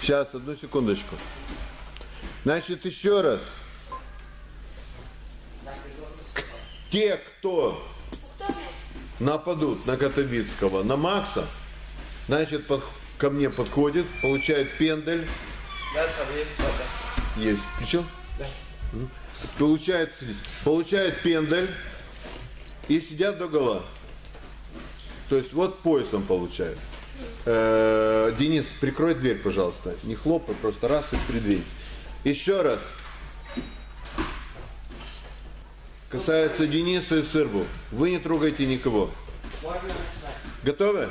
Сейчас, одну секундочку. Значит, еще раз. Те, кто нападут на Котовицкого, на Макса, значит, под, ко мне подходит, получает пендель. Да, там есть вода. Есть. Включил? Да. Получает, получает пендель и сидят до гола. То есть вот поясом получает. Э, Денис, прикрой дверь, пожалуйста. Не хлопай, просто раз и придвинь. Еще раз. Касается Дениса и Сырбу. Вы не трогайте никого. Готовы?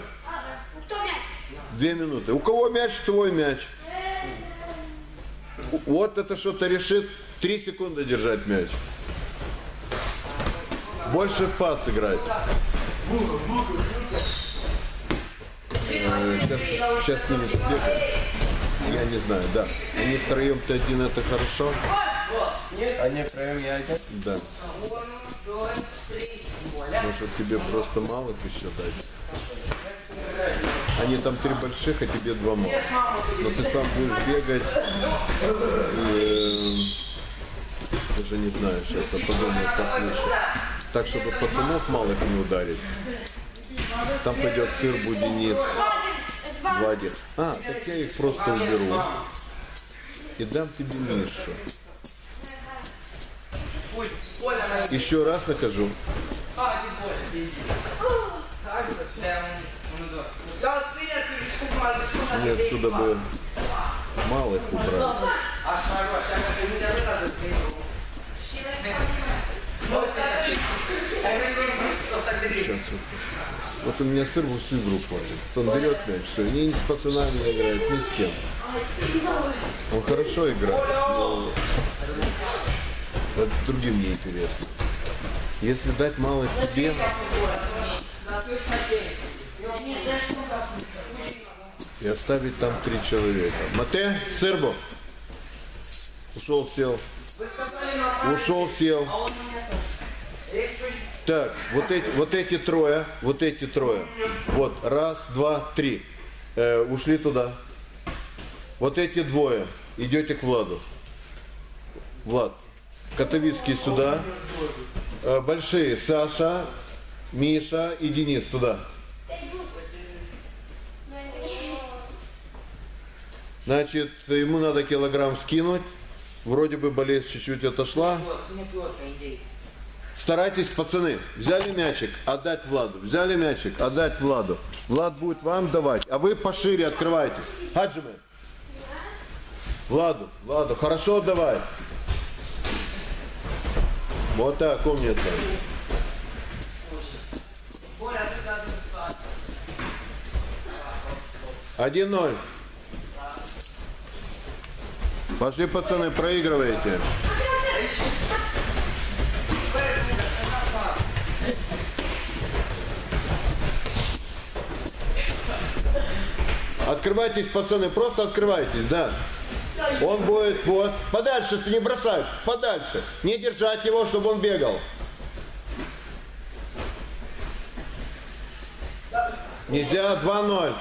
Две минуты. У кого мяч, твой мяч. Вот это что-то решит. Три секунды держать мяч. Больше в пас играть. Сейчас, сейчас с ними бегаю. Я не знаю, да. Они втроем ты один, это хорошо. Они втроем я один. Да. Может тебе просто мало еще дать? Они там три больших, а тебе два малых. Но ты сам будешь бегать. И, э, даже не знаю сейчас, я подумаю, как лучше. Так, чтобы пацанов малых не ударить. Там пойдет сыр, Денис, Два. А, так я их просто уберу. И дам тебе Мишу. Еще раз накажу. Мне отсюда бы малых убрать. Сейчас вот. Вот у меня сыр всю игру платит. Он берет мяч, все, ни с пацанами играет, ни с кем. Он хорошо играет, но это другим не интересно. Если дать малых тебе, и оставить там три человека. Мате, Сырбо. Ушел, сел. Ушел, сел. Так, вот эти, вот эти трое, вот эти трое. Вот, раз, два, три. Э, ушли туда. Вот эти двое. Идете к Владу. Влад. Котовицкий сюда. Э, большие. Саша, Миша и Денис туда. Значит, ему надо килограмм скинуть. Вроде бы болезнь чуть-чуть отошла. Старайтесь, пацаны, взяли мячик, отдать Владу. Взяли мячик, отдать Владу. Влад будет вам давать, а вы пошире открывайтесь. Хаджиме. Владу, Владу, хорошо отдавай. Вот так, умница. Один ноль. Пошли, пацаны, проигрываете. Открывайтесь, пацаны, просто открывайтесь, да. Он будет, вот, подальше, не бросать, подальше. Не держать его, чтобы он бегал. Нельзя, 2-0.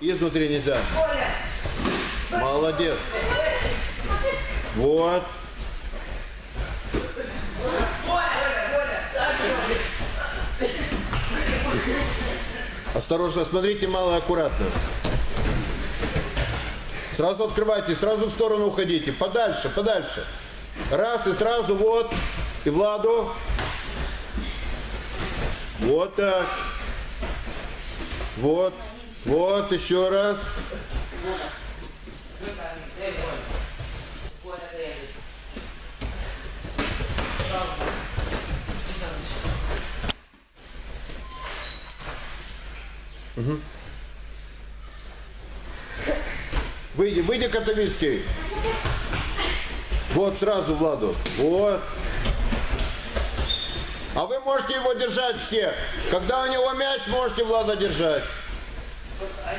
Изнутри нельзя. Молодец. Вот. Осторожно, смотрите мало и аккуратно. Сразу открывайте, сразу в сторону уходите. Подальше, подальше. Раз и сразу вот. И Владу. Вот так. Вот. Вот, еще раз. Угу. Выйди, выйди, Котовицкий. Вот сразу Владу. Вот. А вы можете его держать все. Когда у него мяч, можете Влада держать. Кто-то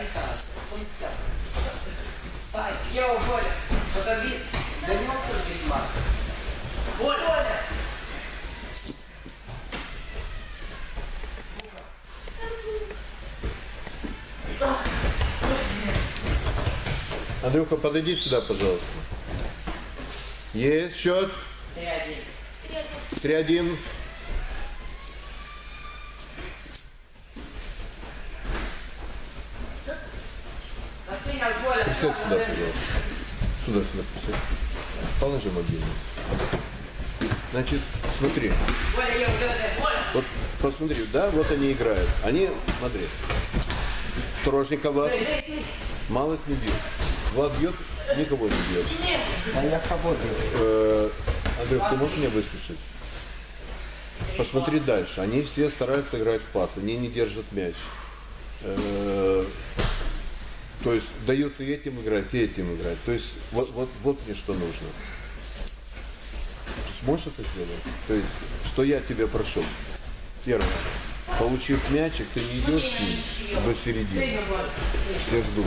ведьмак. Коля! Андрюха, подойди сюда, пожалуйста. Есть счет. 3-1. 3-1. Оценил Коля. Присядь сюда, пожалуйста. Сюда, сюда присядь. Положи мобильный. Значит, смотри. Вот посмотри, да, вот они играют. Они, смотри. Мало их не бьет. Влад бьет, никого не бьет. А я кого Э, Андрей, ты можешь меня выслушать? Посмотри дальше. Они все стараются играть в пас. Они не держат мяч. Э, то есть дают и этим играть, и этим играть. То есть вот, вот, вот мне что нужно. Ты сможешь это сделать? То есть, что я тебя прошу? Первое. Получив мячик, ты не идешь с ним до середины. Все ждут.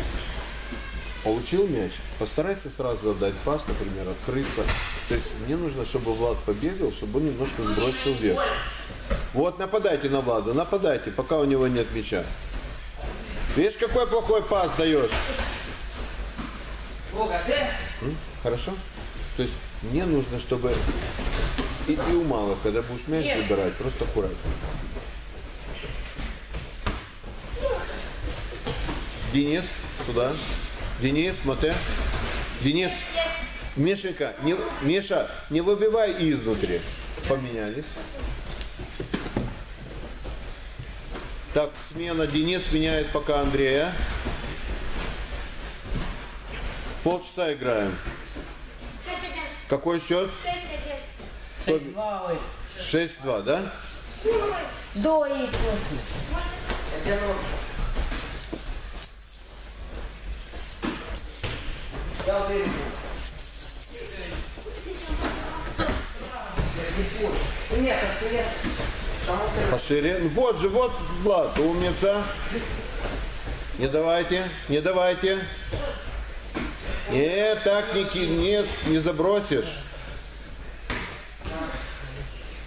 Получил мяч, постарайся сразу отдать пас, например, открыться. То есть мне нужно, чтобы Влад побегал, чтобы он немножко сбросил вес. Вот, нападайте на Влада, нападайте, пока у него нет мяча. Видишь, какой плохой пас даешь? Хорошо? То есть мне нужно, чтобы и, и у малых, когда будешь мяч выбирать, просто аккуратно. Денис, сюда. Денис, Мате. Денис, Мишенька, не, Миша, не выбивай изнутри. Поменялись. Так, смена. Денис меняет пока Андрея. Полчаса играем. 6-1. Какой счет? 6-1. 6-2, ой. 6-2, да? До и после. Я уверен. Пошире. Ну, Вот же, вот, Влад, умница. Не давайте, не давайте. Нет, так не, ки- нет, не забросишь.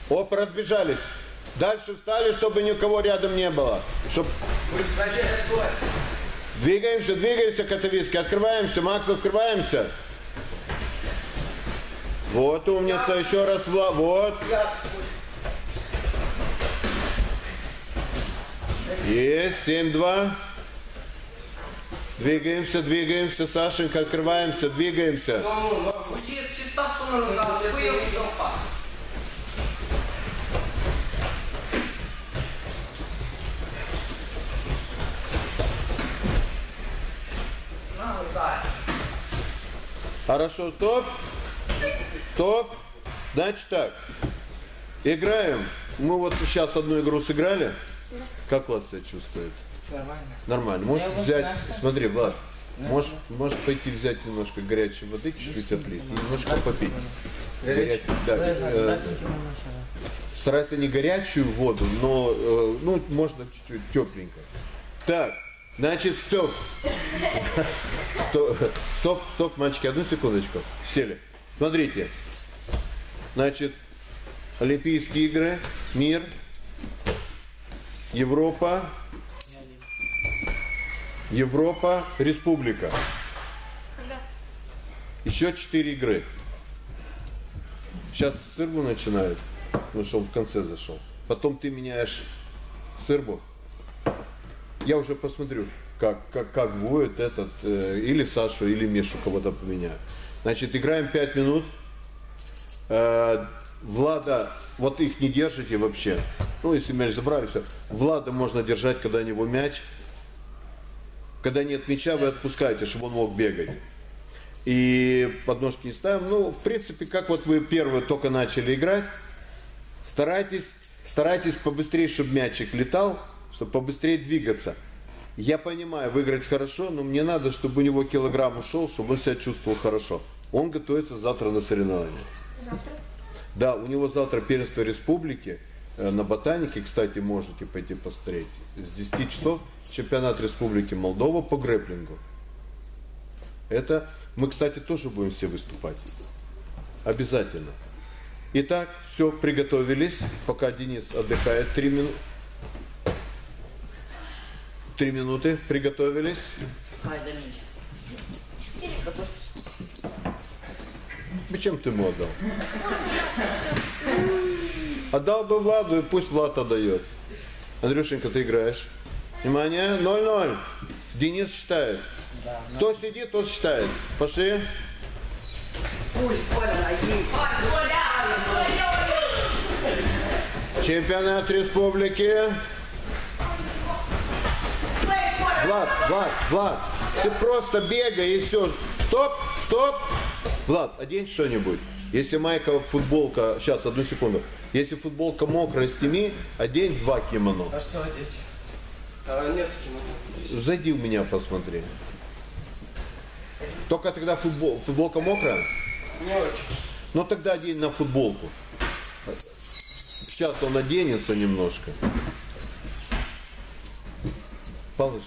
Оп, разбежались. Дальше встали, чтобы никого рядом не было. Чтоб... Двигаемся, двигаемся, Котовицкий. Открываемся, Макс, открываемся. Вот умница, еще раз, Влад. Вот. Есть, 7-2. Двигаемся, двигаемся, Сашенька, открываемся, двигаемся. Хорошо, стоп. Стоп. Значит так. Играем. Мы вот сейчас одну игру сыграли. Как Влад себя чувствует? Нормально. Нормально. Можешь Я взять, смотри, Влад, можешь, можешь пойти взять немножко горячей воды, чуть-чуть отлить, немножко попить. Горячую, да. э, старайся не горячую воду, но э, ну, можно чуть-чуть тепленько. Так, значит, стоп. Стоп, стоп, стоп, мальчики, одну секундочку. Сели. Смотрите. Значит, Олимпийские игры, мир, Европа, Европа, республика. Когда? Еще четыре игры. Сейчас Сырбу начинают, потому что он в конце зашел. Потом ты меняешь Сырбу. Я уже посмотрю, как, как, как будет этот, э, или Сашу, или Мишу кого-то поменяю. Значит, играем 5 минут. Э, Влада, вот их не держите вообще. Ну, если мяч забрали, все. Влада можно держать, когда у него мяч. Когда нет мяча, вы отпускаете, чтобы он мог бегать. И подножки не ставим. Ну, в принципе, как вот вы первые только начали играть, старайтесь, старайтесь побыстрее, чтобы мячик летал, чтобы побыстрее двигаться. Я понимаю, выиграть хорошо, но мне надо, чтобы у него килограмм ушел, чтобы он себя чувствовал хорошо. Он готовится завтра на соревнования. Завтра. Да, у него завтра первенство республики. Э, На ботанике, кстати, можете пойти посмотреть. С 10 часов чемпионат республики Молдова по грэплингу. Это мы, кстати, тоже будем все выступать. Обязательно. Итак, все, приготовились. Пока Денис отдыхает три минуты. Три минуты, приготовились. Да. Зачем ты ему отдал? Отдал бы Владу, и пусть Влад отдает. Андрюшенька, ты играешь. Внимание, 0-0. Денис считает. Кто сидит, тот считает. Пошли. Пусть, Коля, один. Чемпионат республики. Влад, Влад, Влад, ты просто бегай и все. Стоп, стоп. Влад, одень что-нибудь. Если майка, футболка, сейчас, одну секунду. Если футболка мокрая, сними, одень два кимоно. А что одеть? А, нет кимоно. Зайди у меня, посмотри. Только тогда футбол, футболка мокрая? Не очень. Ну тогда одень на футболку. Сейчас он оденется немножко. Положи.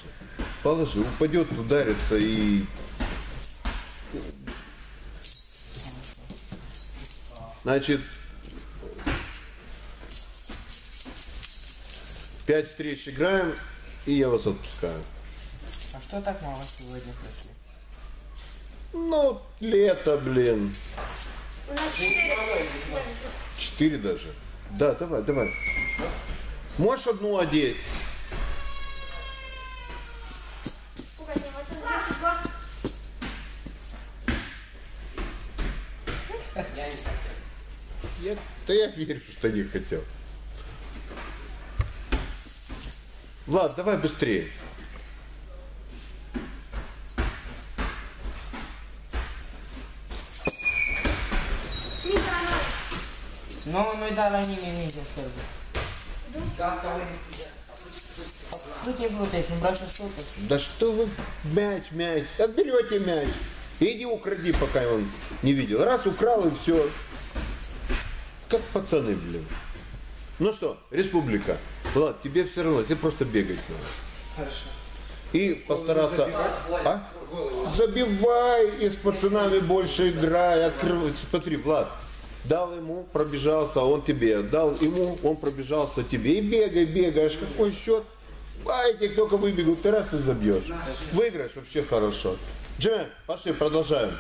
Положи. Упадет, ударится и... Значит, пять встреч играем, и я вас отпускаю. А что так мало сегодня пришли? Ну, лето, блин. У нас четыре. Четыре даже. Да, давай, давай. Можешь одну одеть? Я, да я верю, что не хотел. Влад, давай быстрее. Сервис. Как там Ну не буду, если брошу штуку. Да что вы мяч, мяч. Отберете мяч. Иди укради, пока он не видел. Раз украл и все. Как пацаны, блин. Ну что, республика. Влад, тебе все равно, ты просто бегать надо. Хорошо. И постараться... А? Забивай и с пацанами больше играй. Открывай. Смотри, Влад, дал ему, пробежался, он тебе. Дал ему, он пробежался тебе. И бегай, бегаешь. Какой счет? А эти только выбегут, ты раз и забьешь. Выиграешь вообще хорошо. Джимми, пошли, продолжаем.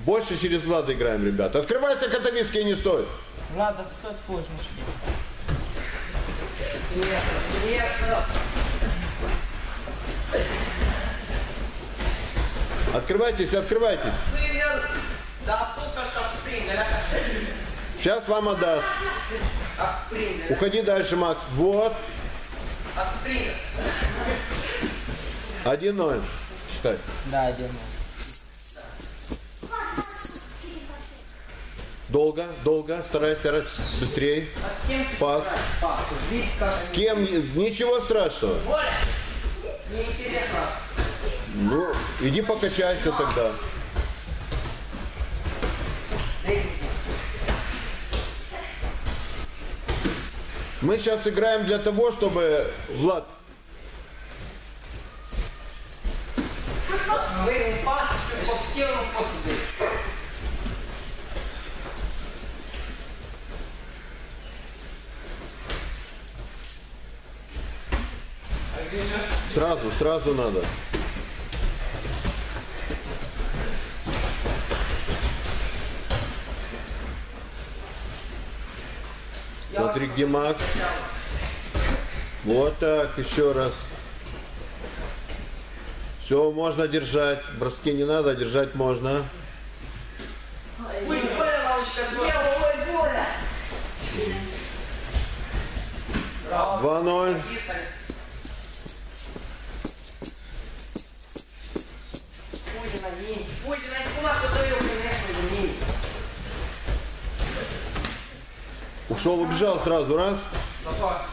Больше через Влада играем, ребята. Открывайся, Катовицкий не стоит. Ладно, стоит флешнички. Нет, нет. Открывайтесь, открывайтесь. Сейчас вам отдаст. Уходи дальше, Макс. Вот. Принял. 1-0. Считай. Да, один. Долго, долго. Старайся раз- быстрее. А с кем ты Пас. Пас. С кем? Ничего страшного. Ну, иди покачайся тогда. Мы сейчас играем для того, чтобы Влад Вырвал пас, по телу посадил. А где же? сразу, сразу надо. Смотри, где Макс. Вот так, еще раз. Все, можно держать. Броски не надо, держать можно. Ой, Коля, научка, ой, Коля. 2-0. Путина, ні. Путина, у нас тут ее, конечно, ні. Ушел, убежал сразу, раз. Папа,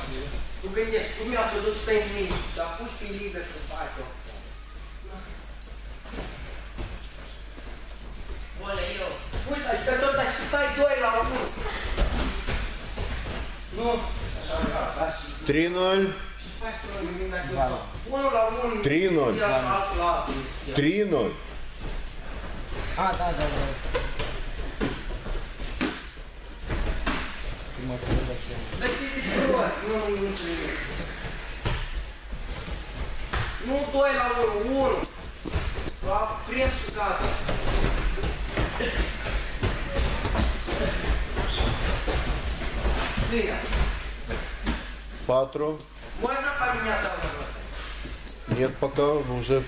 только E așa, altul la altul. 3-0. А, да, да, да. Да сидишь, nu mă întâlnim. Nu 2 la 1, 1. L-a prins și gata. Ține. 4. Можно поменяться? Нет, пока уже.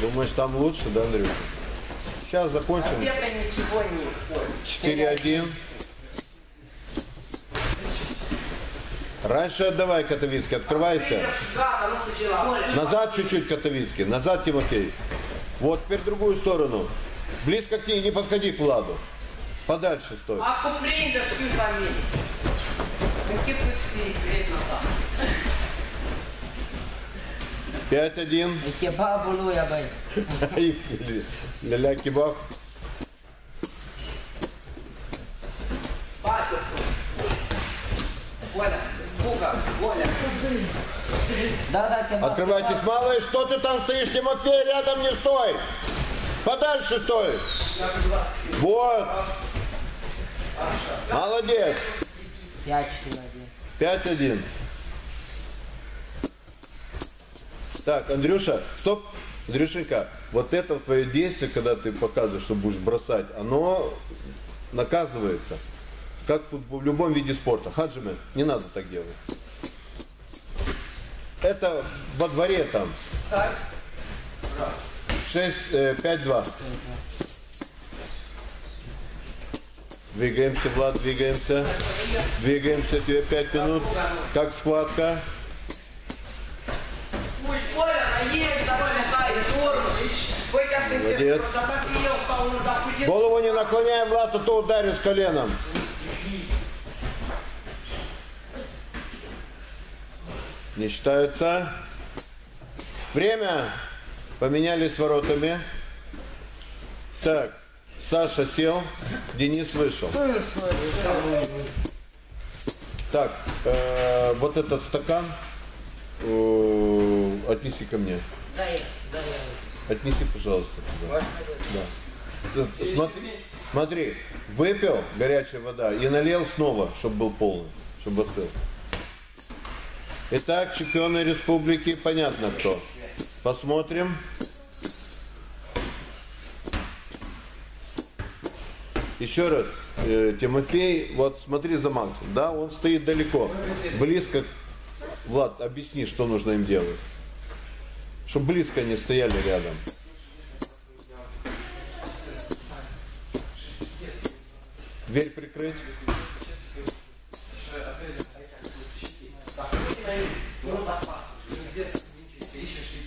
Думаешь, там лучше, да, Андрюха? Сейчас закончим. Ответа ничего не понял. 4-1. Раньше отдавай, Котовицкий, открывайся. Ну. Назад чуть-чуть, Котовицкий. Назад, Тимофей. Вот, теперь в другую сторону. Близко к ней не подходи к Владу. Подальше стой. Ако принидеш ти за мен, какви пъти вредно там? 5-1. E kebabul lui, băi. Ля-ля кебаб. Бачу. Оля, Открывайтесь, малые. Что ты там стоишь, Тимофей? Рядом не стой. Подальше стой. Вот. Молодец. 5 1 5-1. Так, Андрюша, стоп. Андрюшенька, вот это твое действие, когда ты показываешь, что будешь бросать, оно наказывается. Как в любом виде спорта. Хаджиме, не надо так делать. Это во дворе там. 6, э, 5-2. Двигаемся, Влад, двигаемся. Двигаемся, тебе 5 минут. Как схватка? Молодец. Голову не наклоняй, Влад, а то ударишь коленом. Не считаются. Время. Поменялись воротами. Так, Саша сел, Денис вышел. Так, э, вот этот стакан э, отнеси ко мне. Дай я. Отнеси, пожалуйста. туда. Да. Смотри, смотри, выпил горячая вода и налил снова, чтобы был полный, чтобы остыл. Итак, чемпионы республики, понятно кто. Посмотрим. Еще раз, э, Тимофей, вот смотри за Максом, да, он стоит далеко, близко. Влад, объясни, что нужно им делать. Чтобы близко не стояли рядом. Дверь прикрыть.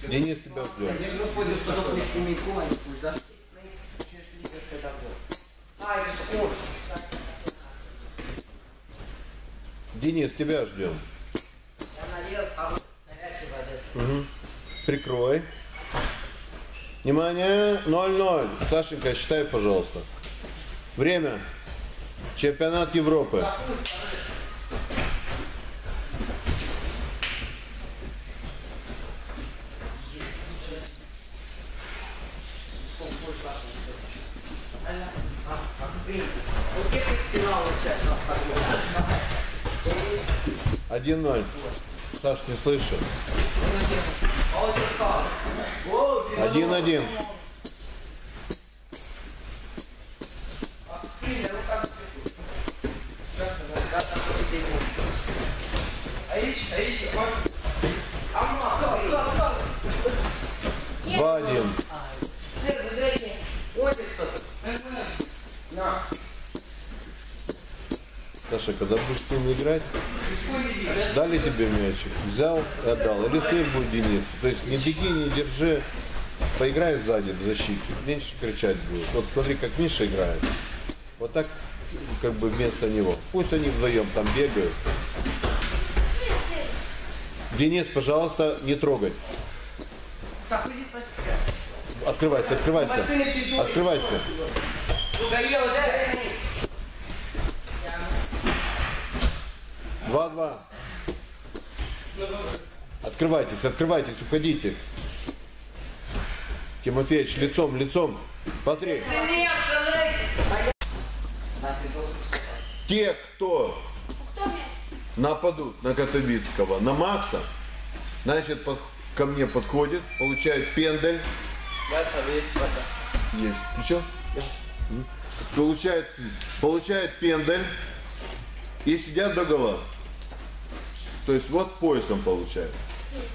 Денис тебя ждет. Ну, пойдешь сюда, книжку не кулань, пусть, да? Денис, тебя ждем. Я налил а вот горячей воды. Прикрой. Внимание, 0-0. Сашенька, считай, пожалуйста. Время. Чемпионат Европы. Втором? 1-0. Саш, не слышу. А вот это как? На. Саша, когда будешь с ним играть, дали тебе мячик, взял и отдал. Или сейф будет Денис. То есть не беги, не держи. Поиграй сзади в защите. Меньше кричать будет. Вот смотри, как Миша играет. Вот так как бы вместо него. Пусть они вдвоем там бегают. Денис, пожалуйста, не трогать. Открывайся, открывайся. Открывайся. Угорел, да? 2-2. Открывайтесь, открывайтесь, уходите. Тимофеевич, лицом, лицом. Смотри, те, кто нападут на Котобицкого, на Макса, значит, под- ко мне подходит, получает пендель, Да, есть вода. есть, еще, получает, получает пендель и сидят до гола. То есть вот поясом получают.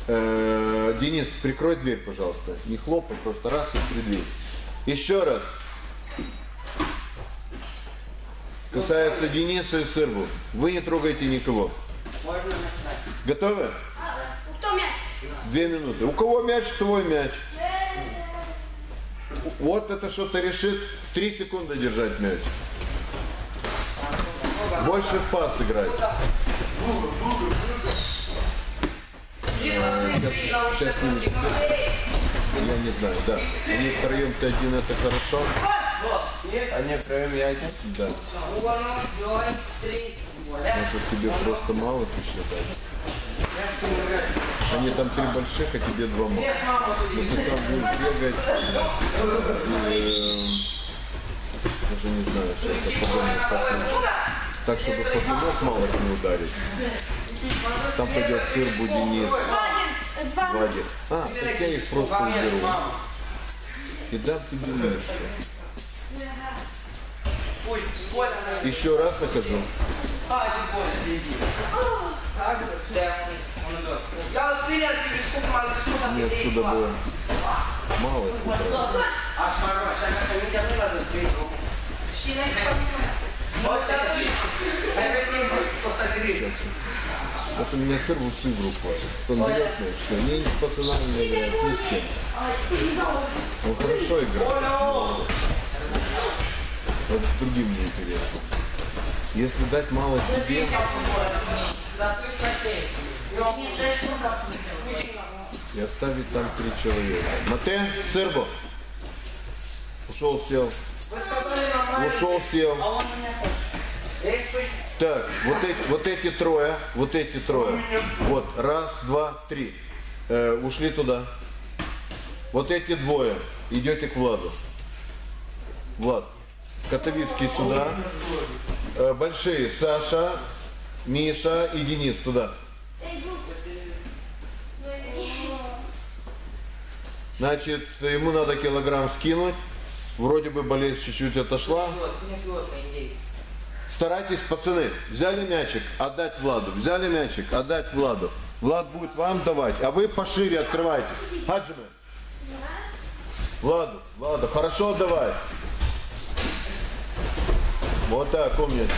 Э, Денис, прикрой дверь, пожалуйста. Не хлопай, просто раз и три дверь. Еще раз. Касается Дениса и Сырбу. Вы не трогайте никого. Можно начинать. Готовы? А, Кто мяч? Две минуты. У кого мяч, твой мяч. Вот это что-то решит. Три секунды держать мяч. Больше в пас играть. Сейчас не Я не знаю, да. Они втроем ты один, это хорошо. А не втроем я один. Да. Может тебе просто мало ты считаешь? Они там три больших, а тебе два малых. Ты там будешь бегать. И, э, даже не знаю, я подумаю, как лучше. Так, чтобы под ног малых не ударить. Там пойдет сыр, Денис, Один, два. Вадик. А, так я их просто уберу. И дам тебе меньше. Еще раз накажу. А, не больно, иди. Да, он идет. Я Мне отсюда ладно. было мало. А шага, не тяни надо, ты руку. Вот так ты. А я не просто согреть. Вот у меня сыр в. Он берет меня, все. Мне с пацанами не кем. Он хорошо играет. Вот другим мне интересно. Если дать мало тебе. Ну, там. и оставить там три человека. Мате, сырбо. Ушел, сел. Ушел, сел. А. Так, вот эти, вот эти трое, вот эти трое. Вот, раз, два, три. Э, ушли туда. Вот эти двое. Идете к Владу. Влад. Котовицкий сюда. Э, большие. Саша, Миша и Денис туда. Значит, ему надо килограмм скинуть. Вроде бы болезнь чуть-чуть отошла. Старайтесь, пацаны, взяли мячик, отдать Владу, взяли мячик, отдать Владу. Влад будет вам давать, а вы пошире открывайтесь. Хаджиме. Владу, Владу, хорошо отдавай. Вот так, умница.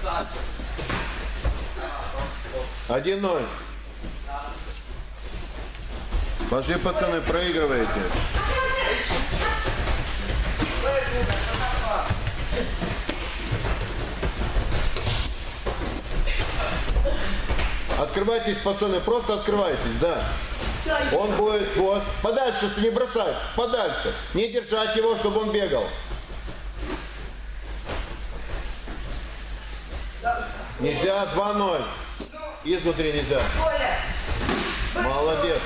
Сад. 1-0. Пошли, пацаны, проигрываете. Открывайтесь, пацаны, просто открывайтесь, да. Он будет, вот, подальше, не бросать, подальше. Не держать его, чтобы он бегал. Нельзя, 2-0. Изнутри нельзя. Молодец.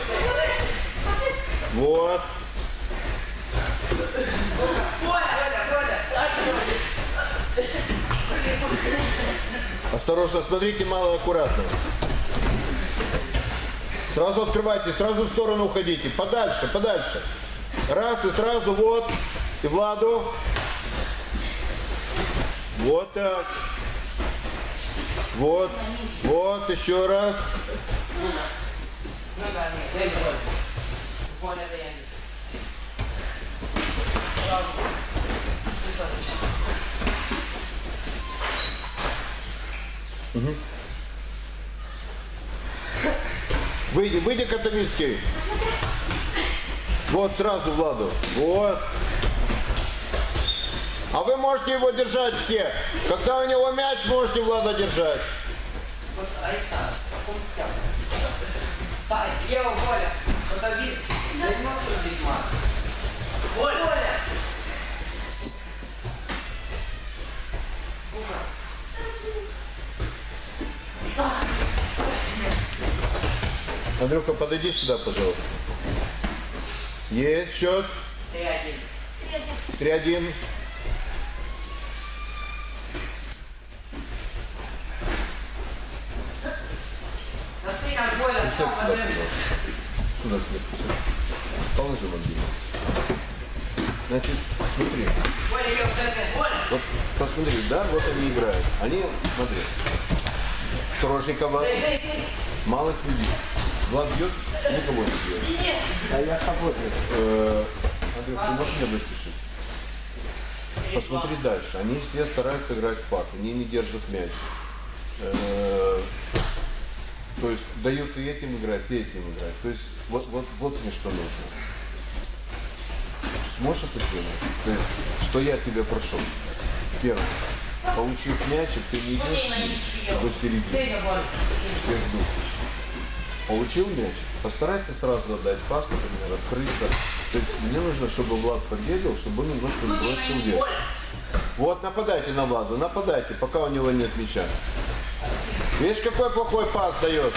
Вот. Осторожно, смотрите, мало аккуратно. Сразу открывайте, сразу в сторону уходите. Подальше, подальше. Раз и сразу вот. И Владу. Вот так. Вот. Вот, еще раз. Ну Выйди, выйди, Котовицкий. Вот сразу Владу. Вот. А вы можете его держать все. Когда у него мяч, можете Влада держать. Вот, eu, olha. Otavi, dai uma coisa mais. Olha. Olha. Андрюха, подойди сюда, пожалуйста. Есть счет. Три один. Третий. 3-1. Нацина, Коля, Сядь сам сюда, один. пожалуйста. Сюда, сюда. Положи мобильный. Значит, смотри. Вот посмотри, да, вот они играют. Они, смотри. Эй. малых людей. Влад бьет, никого не бьет. Денис. Да я тобой. Э, Андрей, ты можешь меня выстишить? Посмотри дальше. Они все стараются играть в пас. Они не держат мяч. Э, То есть дают и этим играть, и этим играть. То есть вот, вот, вот мне что нужно. Сможешь это сделать? То есть, что я тебя прошу? Первое. Получив мячик, ты не идешь до середины. Всех дух. Получил мяч, постарайся сразу отдать пас, например, открыться. То есть мне нужно, чтобы Влад побегал, чтобы он немножко Куди сбросил вверх. Вот, нападайте на Влада, нападайте, пока у него нет мяча. Видишь, какой плохой пас даешь?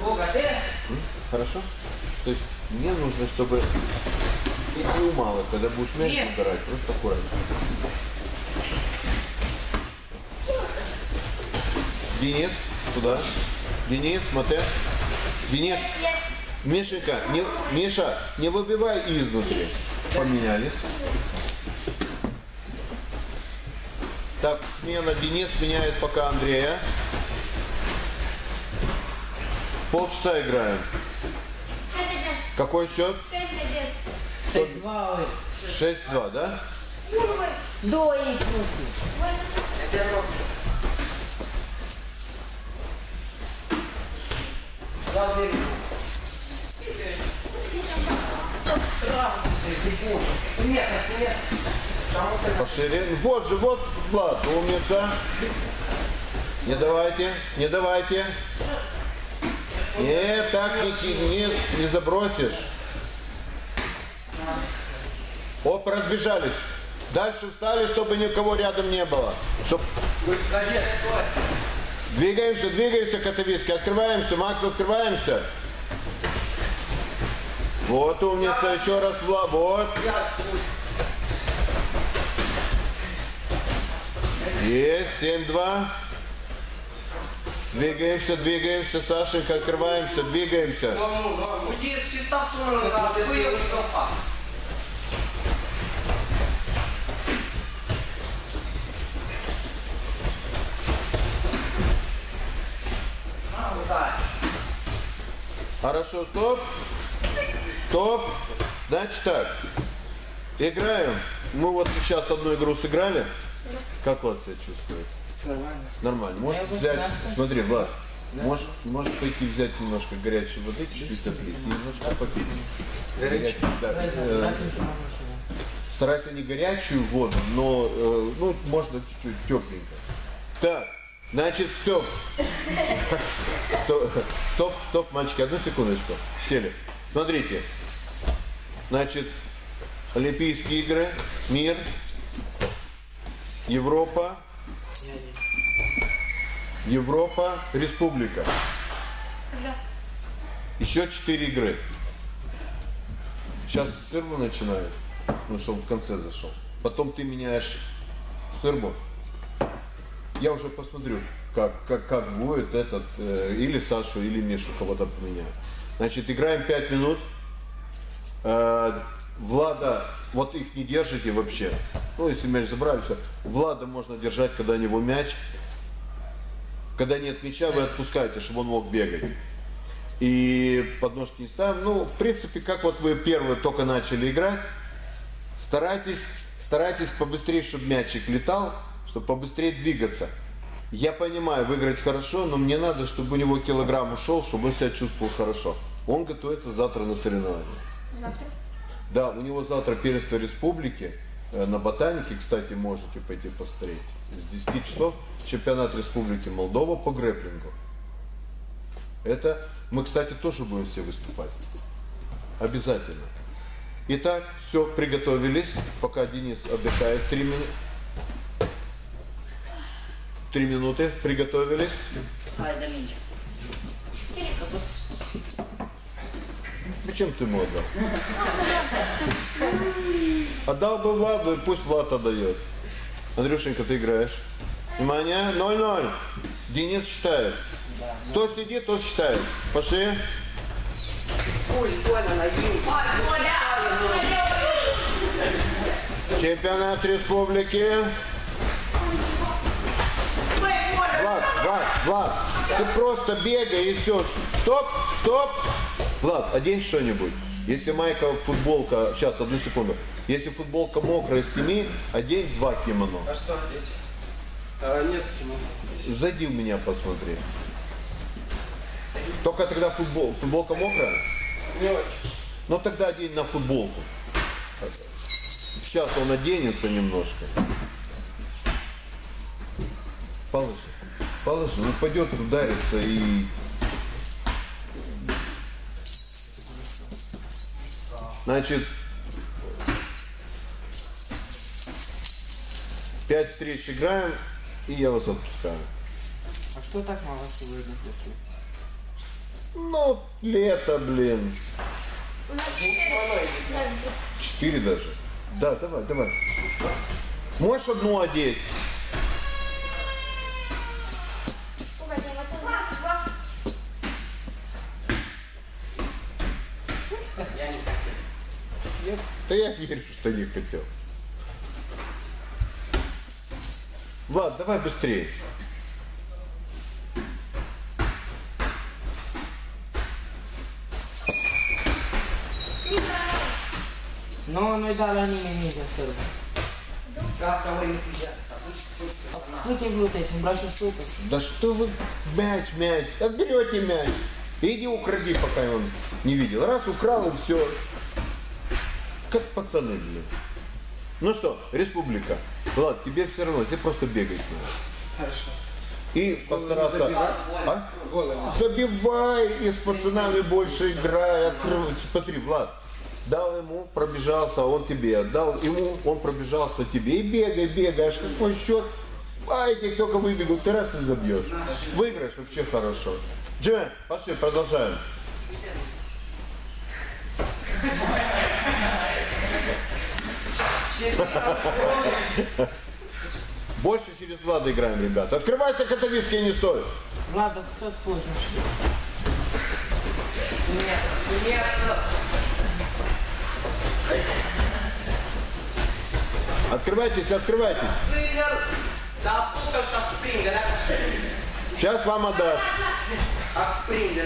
Бога, ты? М? Хорошо? То есть мне нужно, чтобы и ты у малых, когда будешь мяч Нет. забирать, просто аккуратно. Денис, туда. Денис, Мате. Денис. Мишенька, не, Миша, не выбивай изнутри. Поменялись. Так, смена. Денис меняет пока Андрея. Полчаса играем. Какой счет? Шесть один. Шесть два, ой. 6-2, да? До и Кому-то Пошире. Вот же, вот, Влад, умница. Не давайте, не давайте. Нет, так не, не, не забросишь. Оп, разбежались. Дальше встали, чтобы никого рядом не было. Чтоб... Скажи, стой. Двигаемся, двигаемся, Котовиски. Открываемся, Макс, открываемся. Вот умница, еще раз, Влад. Вот. Есть, 7-2. Двигаемся, двигаемся, Сашенька, открываемся, двигаемся. Хорошо, стоп. Стоп. Значит так. Играем. Мы вот сейчас одну игру сыграли. Как Влад себя чувствует? Нормально. Нормально. Может Я взять, смотри, Влад, можешь, можешь пойти взять немножко горячей воды, чуть-чуть отлить, немножко попить. Горячей, да. Э, Старайся не горячую воду, но э, ну, можно чуть-чуть тепленько. Так, значит, стоп. Стоп, стоп, стоп, мальчики, одну секундочку. Сели. Смотрите. Значит, Олимпийские игры, мир, Европа, Европа, Республика. Когда? Еще четыре игры. Сейчас Сырбу начинают, ну, чтобы в конце зашел. Потом ты меняешь Сырбу. Я уже посмотрю, как, как, как будет этот, э, или Сашу, или Мишу, кого-то поменяю. Значит, играем 5 минут. Э, Влада, вот их не держите вообще. Ну, если мяч забрали, все. Влада можно держать, когда у него мяч. Когда нет мяча, вы отпускаете, чтобы он мог бегать. И подножки не ставим. Ну, в принципе, как вот вы первые только начали играть, старайтесь, старайтесь побыстрее, чтобы мячик летал, чтобы побыстрее двигаться. Я понимаю, выиграть хорошо, но мне надо, чтобы у него килограмм ушел, чтобы он себя чувствовал хорошо. Он готовится завтра на соревнования. Завтра. Да, у него завтра первенство республики. Э, На ботанике, кстати, можете пойти посмотреть. С 10 часов чемпионат республики Молдова по грэплингу. Это мы, кстати, тоже будем все выступать. Обязательно. Итак, все, приготовились. Пока Денис отдыхает. Три минуты. Три минуты. Приготовились. Зачем ты ему отдал? Отдал бы Владу, и пусть Влад отдает. Андрюшенька, ты играешь. Внимание, 0-0. Денис считает. Кто сидит, тот считает. Пошли. Пусть больно Коля! Чемпионат республики. Влад, Влад, ты просто бегай и все. Стоп, стоп. Влад, одень что-нибудь. Если майка, футболка, сейчас, одну секунду. Если футболка мокрая, сними, одень два кимоно. А что одеть? А, нет кимоно. Зайди в меня, посмотри. Только тогда футбол, футболка мокрая? Не очень. Ну тогда одень на футболку. Сейчас он оденется немножко. Положи. Положи. Он пойдет ударится и... Значит, пять встреч играем, и я вас отпускаю. А что так мало сегодня пришли? Ну, лето, блин. У нас. Четыре даже. Да, давай, давай. Можешь одну одеть? Да я верю, что не хотел. Влад, давай быстрее. Nu, nu-i da la nimeni nici în sârbă. Gata, не. Плюте глутей, sunt brașul super. Да что вы мяч, мяч. Отберете мяч. Иди укради, пока он не видел. Раз украл и все. Как пацаны, блин. Ну что, республика. Влад, тебе все равно, тебе просто бегать надо. Хорошо. И постараться... забивать? А? Голым. Забивай и с пацанами больше играй. Открывай. Смотри, Влад, дал ему, пробежался, он тебе отдал. Ему, он пробежался тебе. И бегай. Аж какой счет. Айки только выбегут, ты раз и забьешь. Выиграешь вообще хорошо. Джимми, пошли, продолжаем. Больше через Влада играем, ребята. Открывайся, Катавиский не стоит. Fugi, nu știu. Нет, нет. Открывайтесь, открывайтесь. Сейчас вам отдаст.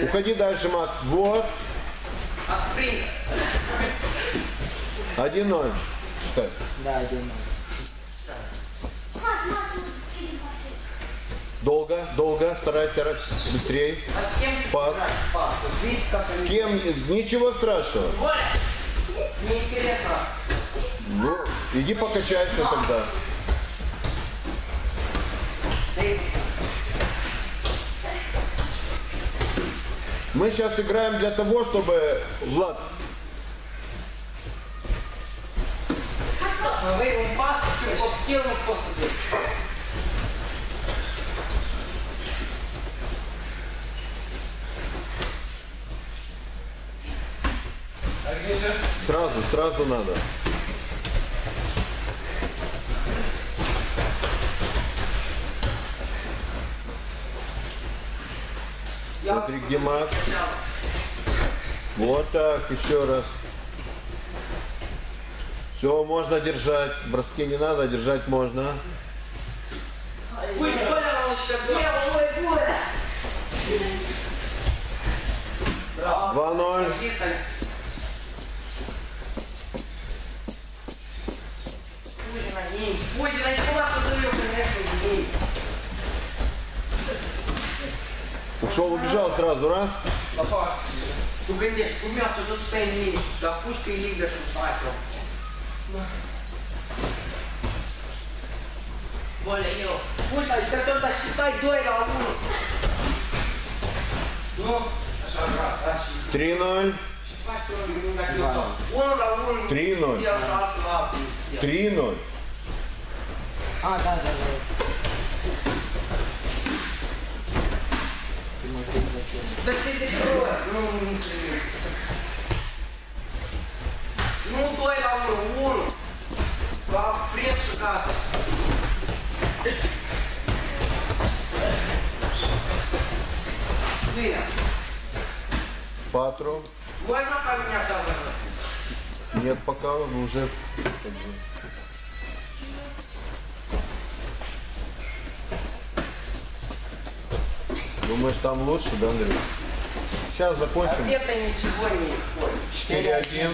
Уходи дальше, Макс. Вот. Aprinde. 1-0. Мат, иди пошли. Долго, долго. Старайся ра- быстрее. А с кем Пас. Пас. Как С кем? Ничего страшного. Неинтересно. Ну, иди покачайся тогда. Мы сейчас играем для того, чтобы... Влад, să dai. А где же? сразу, сразу надо. Смотри, где Макс. Вот так, еще раз. Все, можно держать. Броски не надо, держать можно. Pui Coля la un șăpeu, oi, Coля! Bravo! 2-0. Închis-l. Fugi înainte, fugi înainte, cum să dau eu când ești în ei? Ушел, убежал сразу, раз. Papa, tu gândești, cum eu tot în mine, dar e și. Bole, eu. Mult, ai jucat tot, dar și stai 2 la 1. Nu? Așa, bravo, da, și... 3 noi. Și faci pe unul dacă eu tot. 1 la 1. 3 noi. Eu și altul la altul. 3 noi. A, da, da, da. Dar se de două ori, nu înțeleg. Nu, doi la unul, unu. Va prins și gata. Ține. Патру. Voi nu поменяться об этом. Нет пока, но уже. Думаешь, там лучше, да, Андрей? Сейчас закончим. Ответа ничего не ходит. 4-1.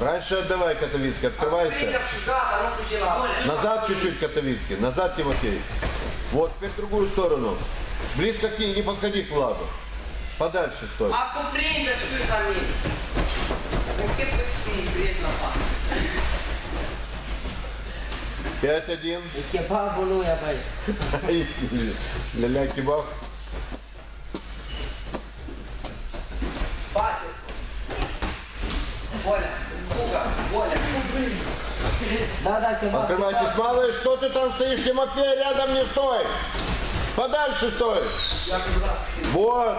Раньше отдавай, Котовицкий, открывайся. Ну включила. Назад чуть-чуть, Котовицкий. Назад, Тимофей. Вот, теперь в другую сторону. Близко к ней не подходи к Владу. Подальше стой. Încep că ți prietena ta. 5-1. E kebabul lui, băi. Ля-ля кебаб. Bate. Боля, Буга, Боля. Da, da, kebab. Открывайтесь, малые. Что ты там стоишь, Тимофей? Рядом не стой. Подальше стой. Вот.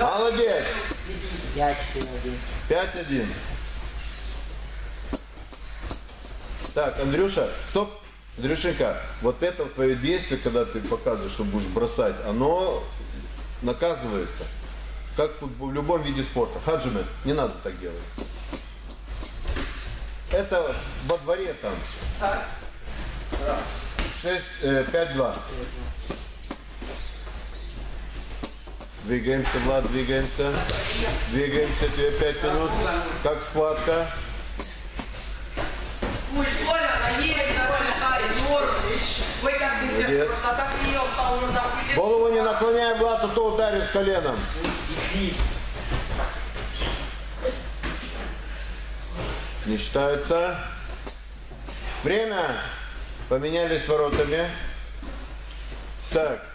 Молодец. 5-4-1. 5-1. Так, Андрюша, стоп. Андрюшенька, вот это твое действие, когда ты показываешь, что будешь бросать, оно наказывается. Как в любом виде спорта. Хаджиме, не надо так делать. Это во дворе там. 6, э, 5-2. Двигаемся, Влад, двигаемся. Двигаемся, тебе 5 минут. Как схватка? Пусть Боля, на ней второй ударит, норм. Вы как Молодец. сидите, просто так ее встал, ну нахуй. Голову не наклоняй, Влад, а то ударишь коленом. Не считаются. Время. Поменялись воротами. Так,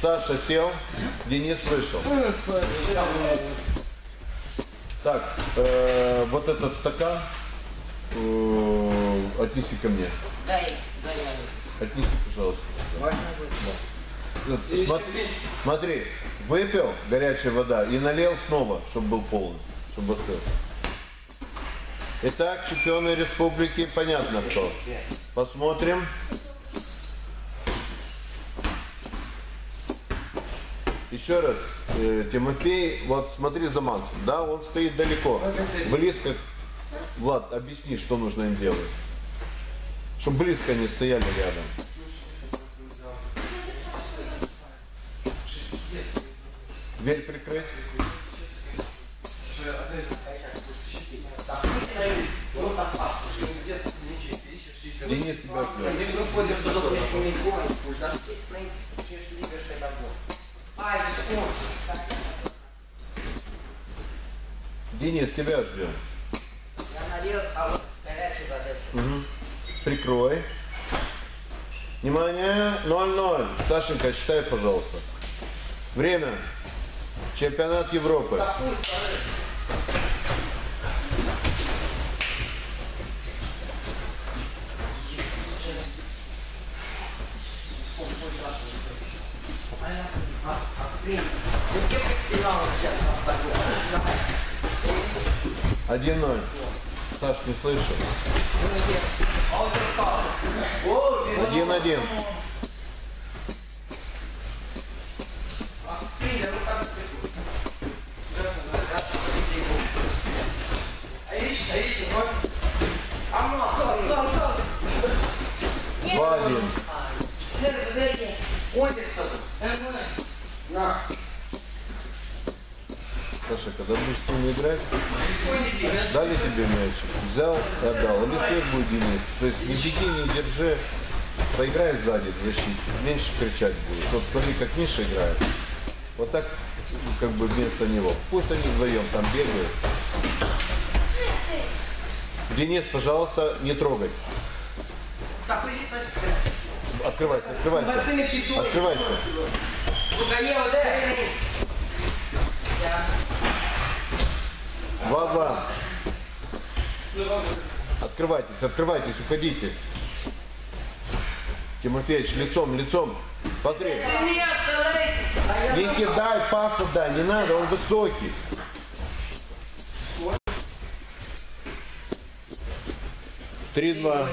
Саша сел, Денис вышел. Так, э, вот этот стакан э, отнеси ко мне. Дай, дай я. Отнеси, пожалуйста. Можно будет? Смотри, смотри, выпил горячая вода и налил снова, чтобы был полный, чтобы остыл. Итак, чемпионы республики, понятно кто. Посмотрим. Еще раз, э, Тимофей, вот смотри за Максом, да, он стоит далеко, близко. Влад, объясни, что нужно им делать. Чтобы близко не стояли рядом. Дверь прикрыть. Денис тебя. Денис, тебя ждем. Я налил, а вот горячий воды. Прикрой. Внимание, 0-0. Сашенька, считай, пожалуйста. Время. Чемпионат Европы. Încep 1-0. Саш, не слышу. 1-1. Тебе мячик, взял и отдал. Или свет будет Денис. То есть не беги, не держи. Поиграй сзади в защите. Меньше кричать будет. Вот смотри, как Миша играет. Вот так как бы вместо него. Пусть они вдвоем там бегают. Денис, пожалуйста, не трогай. Смотри. Открывайся, открывайся. Открывайся. 2-2. Открывайтесь, открывайтесь, уходите. Тимофеевич, лицом, лицом. Смотри. Не кидай, пас отдай, не надо, он высокий. Три-два.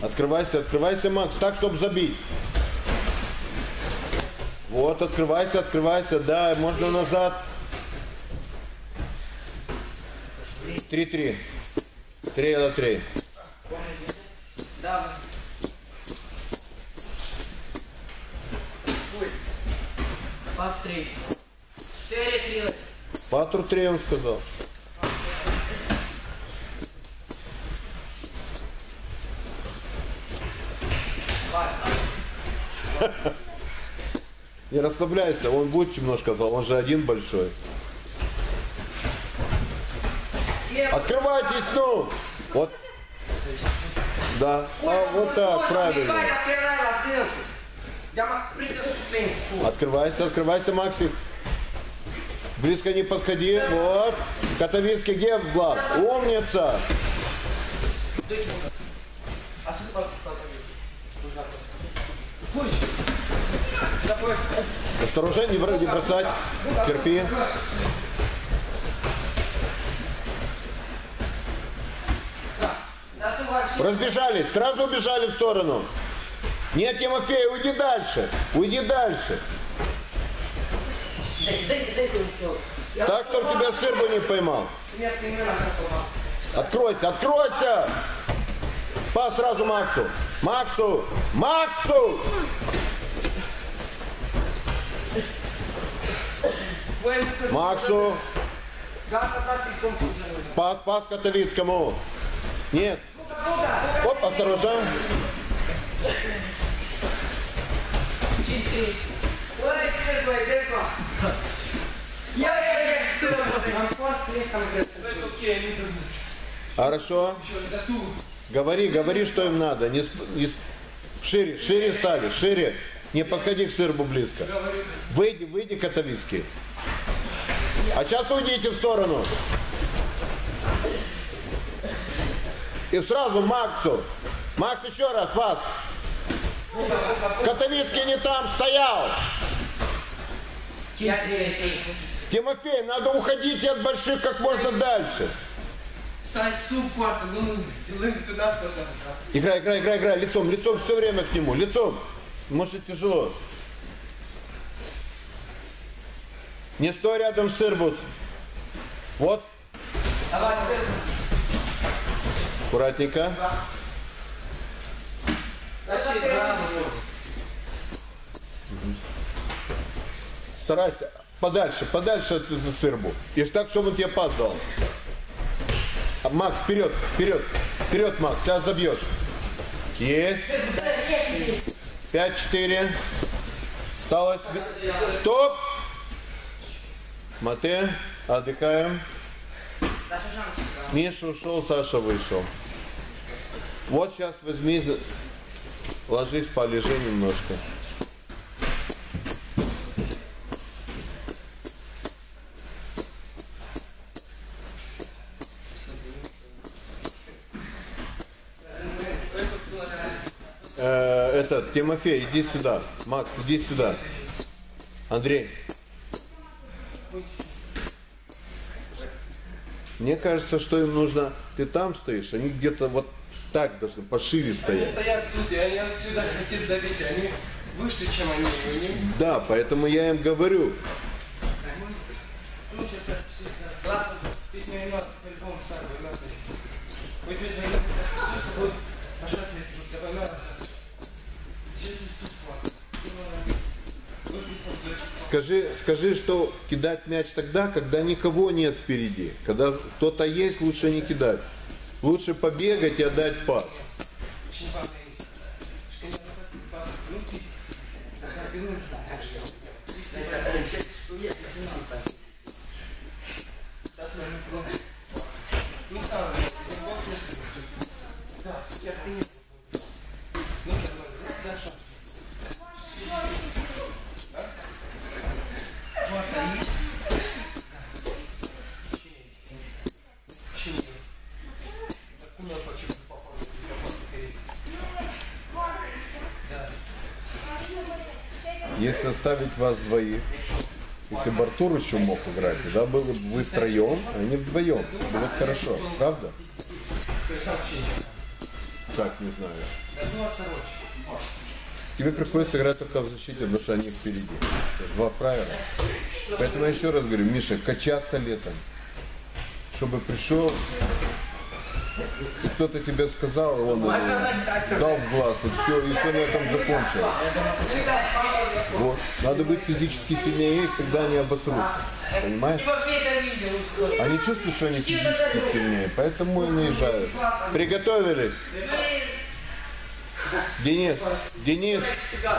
Открывайся, открывайся, Макс, так, чтобы забить. Вот, открывайся, открывайся, да, можно назад. Три-три. Три на три. Давай. Пас три. Четыре, три. Патру три, он сказал. Не расслабляйся, он будет немножко, он же один большой. Открывайтесь, ну! Вот. Да. А, вот так, правильно. Открывайся, открывайся, Максик. Близко не подходи. Вот. Катовицкий где, Влад? Умница. А что ты пошел Нужна Фуй. Такой. Осторожно, не, бро- не бросать. Терпи. Разбежались, сразу убежали в сторону. Нет, Тимофей, уйди дальше. Уйди дальше. Так, чтобы тебя сыр бы не поймал. Откройся, откройся. Пас сразу Максу. Максу! Максу! Максу! Пас, пас Катовицкому. Нет. Оп, осторожно. Хорошо. Говори, говори, что им надо. Не, не Шире, шире стали, шире. Не подходи к сырбу близко. Выйди, выйди, Катовицкий. А сейчас уйдите в сторону. И сразу Максу. Макс, еще раз, пас. Катовицкий не там стоял. Тимофей, надо уходить от больших как можно дальше. N-ați păsat. Играй, играй, играй, играй. Лицом, лицом все время к нему. Лицом. Может тяжело. Не стой рядом с Ирбус. Вот, Давай, сэр. аккуратненько. Тащи. Старайся подальше, подальше от Сырбу. И так, чтобы он тебе пас дал. Макс, вперед, вперед, вперед, Макс, сейчас забьешь. Есть. Пять-четыре. Осталось. Стоп. Мате, отдыхаем. Миша ушел, Саша вышел. Вот сейчас возьми, ложись, полежи немножко. Э, этот, Тимофей, иди сюда. Макс, иди сюда. Андрей. Мне кажется, что им нужно... Ты там стоишь, они где-то вот так должны, пошире Они стоять. стоят тут, и они отсюда хотят забить, они выше, чем они, и у них Да, поэтому я им говорю. классно, не надо, по-любому сам, Скажи, скажи, что кидать мяч тогда, когда никого нет впереди. Когда кто-то есть, лучше не кидать. Лучше побегать и отдать пас. Вас двоих, если бы Артур еще мог играть, тогда было бы вы втроем, а не вдвоем. Было бы хорошо, правда? Так, не знаю. Тебе приходится играть только в защите, потому что они впереди. Два фраера. Поэтому я еще раз говорю, Миша, качаться летом. Чтобы пришел, кто-то тебе сказал, он дал в глаз, и все, и все на этом закончилось. Вот. Надо быть физически сильнее их, тогда они обосрутся. Понимаешь? Они чувствуют, что они физически сильнее, поэтому и наезжают. Приготовились. Денис, Денис,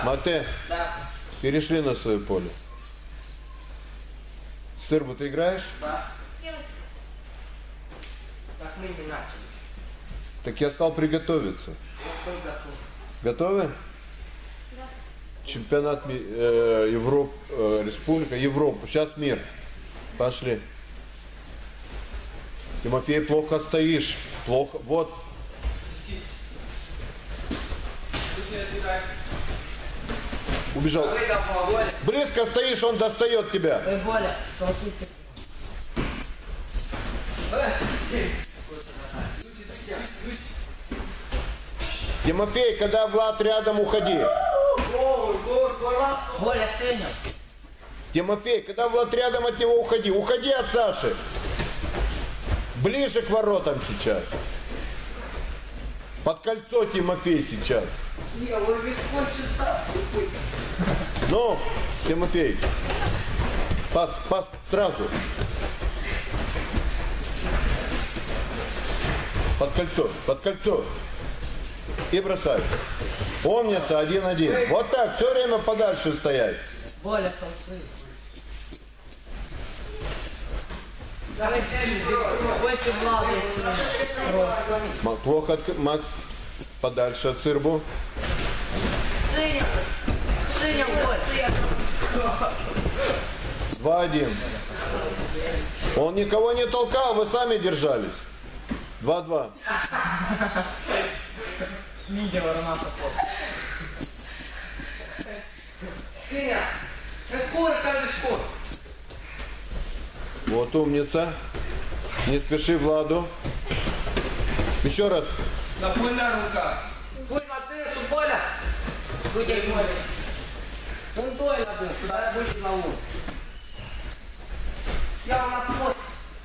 Мате, Да. перешли на свое поле. Сырбу, ты играешь? Девочка, Так мы не начали. Так я сказал приготовиться. Готовы? Чемпионат э, Европ, э, Республика, Европа. Сейчас мир. Пошли. Тимофей, плохо стоишь. Плохо. Вот. Убежал. Близко стоишь, он достает тебя. Ой, Боля, Тимофей, когда Влад рядом, уходи. Боля, ценил. Тимофей, когда Влад рядом от него, уходи. Уходи от Саши. Ближе к воротам сейчас. Под кольцо Тимофей сейчас. Ну, Тимофей, пас, пас, сразу. Под кольцо, под кольцо. И бросай. Помнится, один-один. Вот так, все время подальше стоять. Ценил. Ма- Плохо, Макс, подальше от сырбу. Ценил. Ценил, Боля. 2-1. Он никого не толкал, вы сами держались. 2-2. Видео Ронаса фото. Сеня, какой каждый скор? Вот умница. Не спеши Владу. Еще раз. Напольная рука. Будь на тенсу, Боля. Будь Боля. Он дуй на тенсу, да, будь на ум. Я на плоть.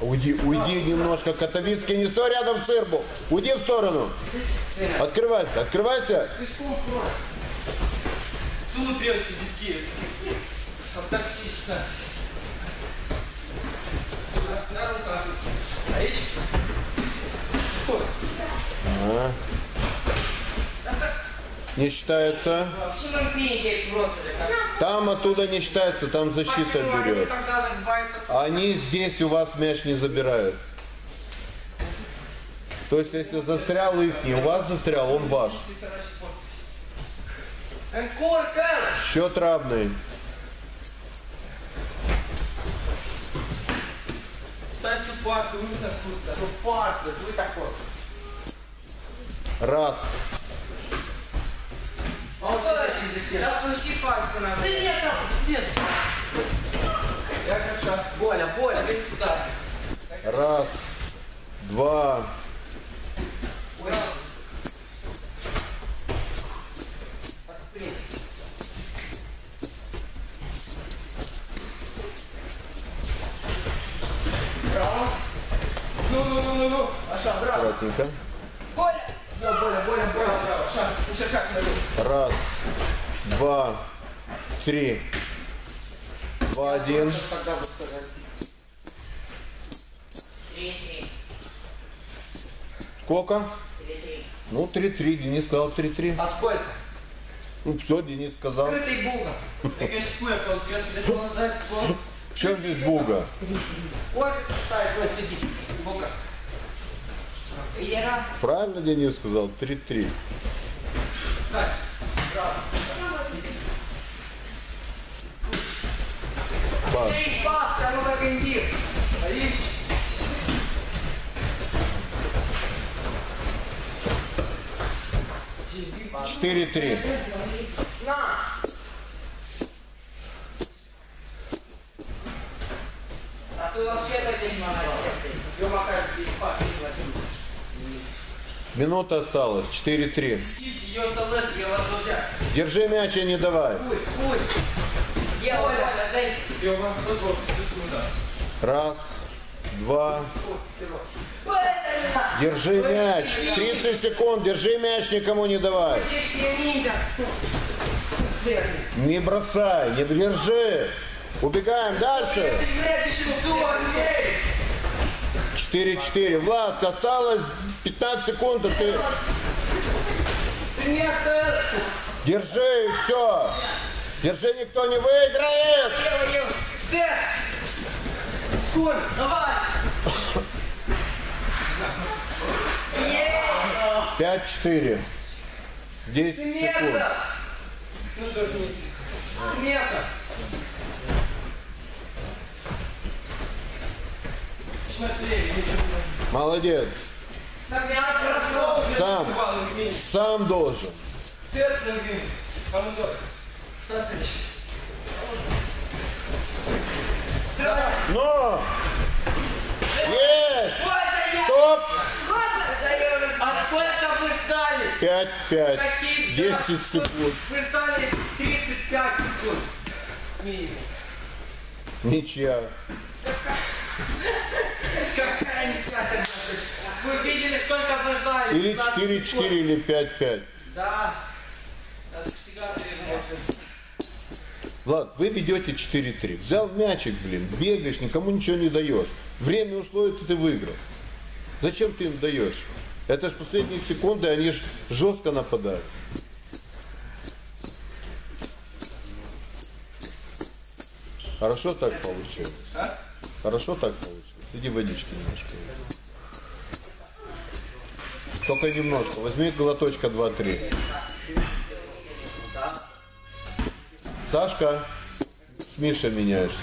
Уйди, уйди немножко, Котовицкий, не стой рядом с Ирбу. Уйди в сторону. Открывайся, открывайся. Тут тревости диски. Вот так тактично. На руках. А ищи. Стой. Ага. Не считается. Там оттуда не считается, там защита берет. Они здесь у вас мяч не забирают. То есть, если застрял их, не у вас застрял, он ваш. Счет равный. Раз. Да пусти пачку на Нет. Я хорошо. Боля, Боля. Иди сюда. Раз. Два. Ну, ну, ну, ну, ну. Аша, браво. Аккуратненько. Боля! Еще как надо. Раз. Два. Три. Два, один. Сколько? Ну, 3-3. Денис сказал 3-3. А сколько? Ну, все, Денис сказал. Крытый бугор. Я, конечно, хуя, вот вот. В чем здесь буга? Вот ставь, вот сиди. Бугор. Правильно Денис сказал? 3-3. Четыре-три. На! А ты вообще-то здесь молодец. Ема как здесь пас. Минута осталась. 4-3. Скидите ее солет, я вас взять. Держи мяч и не давай. Раз, два. Держи мяч. 30 секунд. Держи мяч, никому не давай. Не бросай, не держи. Убегаем дальше. Ты блядь, 4-4. Влад, осталось 15 секунд, а ты держи все. Держи, никто не выиграет. Сколь, давай! 5-4. 10 секунд. Сметься! Молодец. Сам, сам должен. Но! Есть! Стоп! А сколько вы ждали? 5-5. Какие 10 два секунд. Вы ждали 35 секунд. Ничья. Какая согласен. Вы видели, сколько вы ждали? Или 15 4-4, секунд. или 5-5. Да. Das ist die ganze Влад, вы ведете 4-3. Взял мячик, блин, бегаешь, никому ничего не даешь. Время ушло, и ты выиграл. Зачем ты им даешь? Это ж последние секунды, они ж жестко нападают. Хорошо так получилось? Хорошо так получилось? Иди водички немножко. Только немножко. Возьми глоточка 2-3. Сашка, с Мишей меняешься.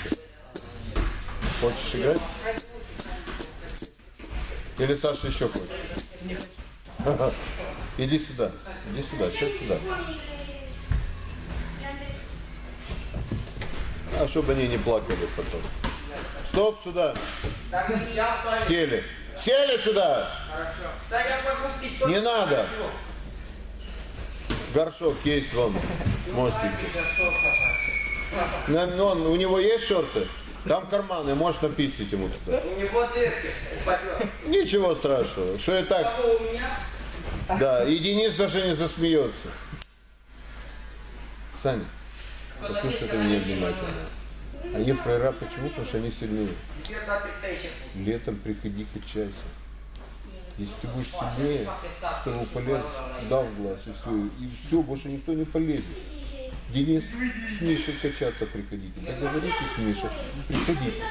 Хочешь играть? Или Саша еще хочет? Иди сюда, иди сюда, сядь сюда. А чтобы они не плакали потом. Стоп сюда. Сели. Сели сюда. Не надо. Горшок есть вон. Можете ну, он- у него есть шорты? Там карманы, можешь написать ему туда. У него дырки. Упадет. Ничего страшного. Что и так. Да, и Денис даже не засмеется. Саня, послушай ты меня внимательно. Они фрейра почему? Потому что они сильнее. Летом приходи качайся. Если ты будешь сильнее, то его полез, дал в глаз, и все. И все, больше никто не полезет. Денис, с Мишей качаться приходите. Договоритесь с Мишей. Приходите.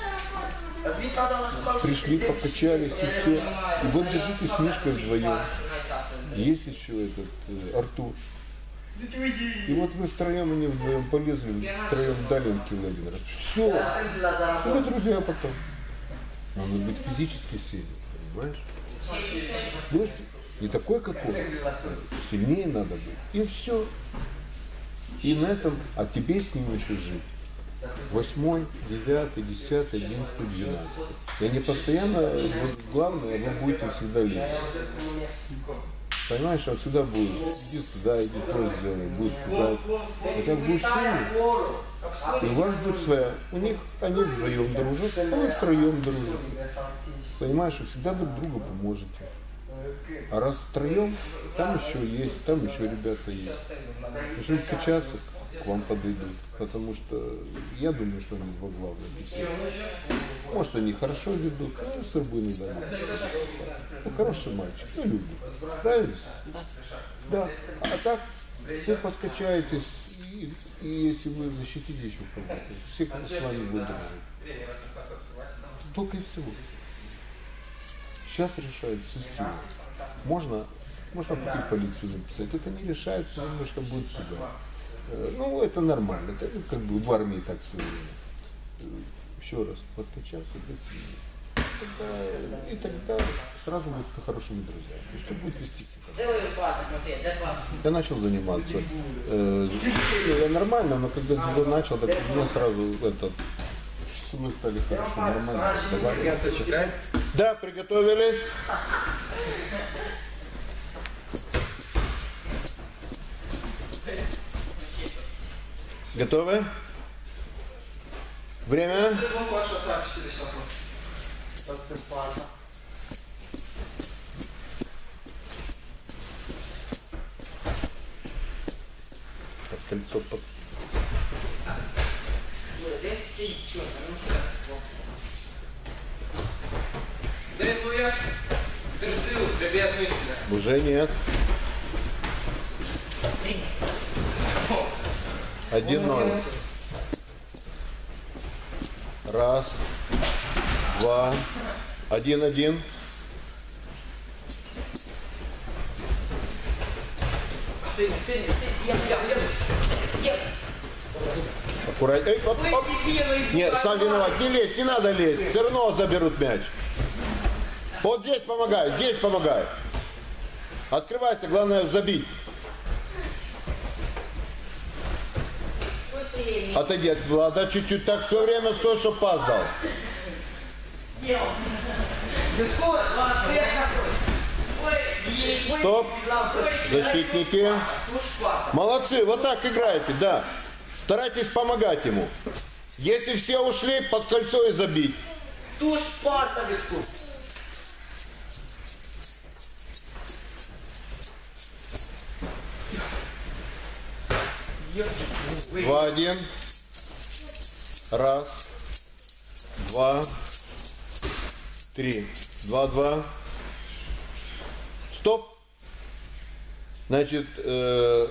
Пришли, покачались и все. И вот держите с Мишкой вдвоем. Есть еще этот э, Артур. И вот вы втроем, они вдвоем полезли, втроем дали им кило один раз. Все. Заработка. друзья потом. Надо быть физически сильным, понимаешь? Знаешь, не такой, как он. Сильнее надо быть. И все. И на этом, а тебе с ним еще жить. Восьмой, девятый, десятый, одиннадцатый, двенадцатый. И они постоянно, вот главное, вы будете всегда лезть. Понимаешь, он всегда будет, иди туда, иди то сделай, будет туда. И так будешь сильный. И у вас будет своя. У них они вдвоем дружат, а вы втроем дружите. Понимаешь, и всегда друг другу поможете. А раз втроем, там еще есть, там еще ребята есть. Если качаться, вам подойдут. Потому что я думаю, что они два главных. все. Может, они хорошо ведут, а с собой не дают. Ну, хороший мальчик, ну, любит. Правильно? Да. А так, вы подкачаетесь, и, и если вы защитите еще кого-то, все кто с вами будут дружить. Только и всего. Сейчас решает система. Можно, можно пойти в полицию написать. Это не решает, потому что будет сюда. Э, Ну, это нормально. Это ну, как бы в армии так все время. Э, Еще раз, быть сильнее. Тогда- и тогда сразу будете хорошими друзьями. И все будет вести себя. Я начал заниматься. Э, я нормально, но когда дзюдо начал, так мне сразу этот Мы стали хорошо, нормально. Да, приготовились. Готовы? Время? Так, 4 часа. Так, кольцо под... Уже нет. Один ноль. Раз, два, один, один. Аккуратно. Эй, оп, оп. Нет, сам виноват. Не лезь, не надо лезть. Все равно заберут мяч. Вот здесь помогай, здесь помогай. Открывайся, главное забить. Быстрее. Отойди от Влада чуть-чуть. Так все время стой, чтоб пас дал. Да скоро, свет какой. Ой, ей. Ой, Стоп. Защитники. Молодцы, вот так играете, да. Старайтесь помогать ему. Если все ушли, под кольцо и забить. Туш парта виску. Два, один. Раз. Два. Три. Два, два. Стоп. Значит, э,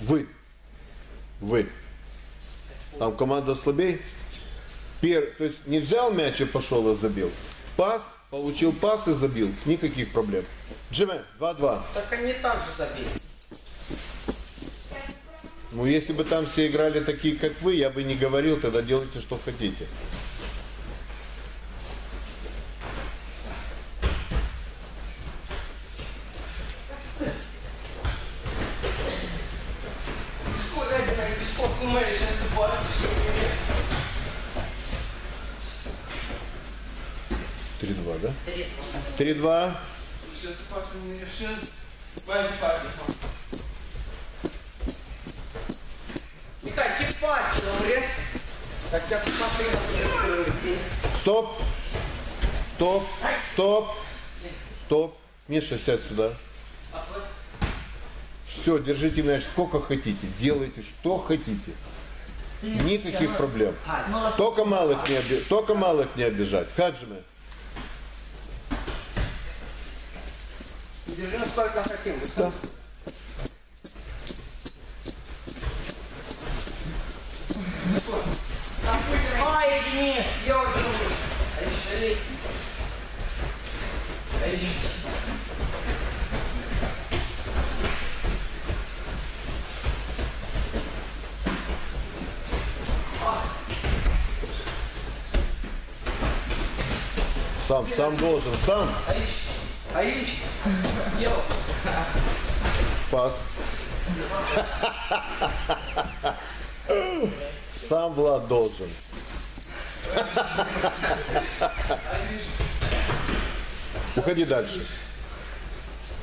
вы. Вы. Там команда слабей. Пер, то есть не взял мяч и пошел и забил. Пас, получил пас и забил. Никаких проблем. Джиме, 2-2. Так они так же забили. Ну, если бы там все играли такие, как вы, я бы не говорил, тогда делайте, что хотите. Не 3-2, да? 3-2. Сейчас папа не решил. Маме папе. Посмотри на. Стоп. Стоп. Стоп. Стоп. Миша, сядь сюда. Все, держите мяч сколько хотите. Делайте, что хотите. Никаких проблем. Только малых не, оби- только малых не обижать. Хаджиме. Держи сколько хотим. Да. Ай, Денис, я уже думаю. А еще ли? А еще. Сам, сам должен, сам. Аич, йо. Пас. Сам Влад должен. Уходи дальше.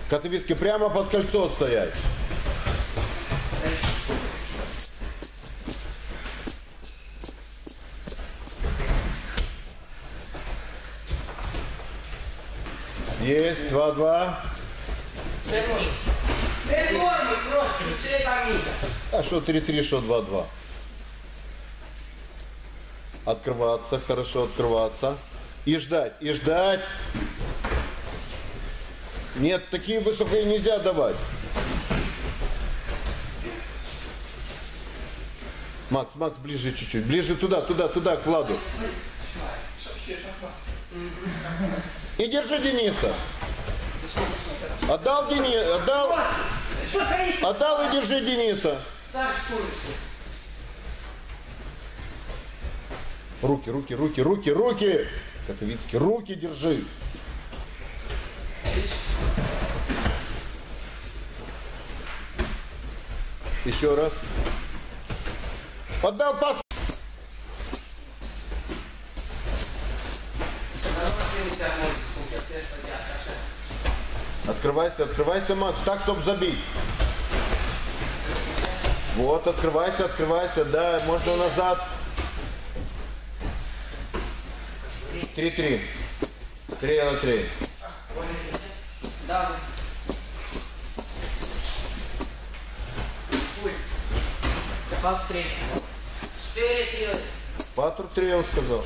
Катовицкий прямо под кольцо стоять. Есть, два-два. Вернуй. Вернуй, просто, все камина. А что 3-3, что 2-2. Открываться, хорошо открываться. И ждать, и ждать. Нет, такие высокие нельзя давать. Макс, Макс, ближе чуть-чуть. Ближе туда, туда, туда, к Владу. И держи Дениса. Отдал Дениса, отдал, отдал и держи Дениса. Руки, руки, руки, руки, руки! Котовицкий, руки держи! Еще раз. Поддал пас. Открывайся, открывайся, Макс, так, чтобы забить. Вот, открывайся, открывайся, да, можно назад. Три-три. Три на три. Да. Фуль. Пас три. Четыре, три. Патру три, он сказал.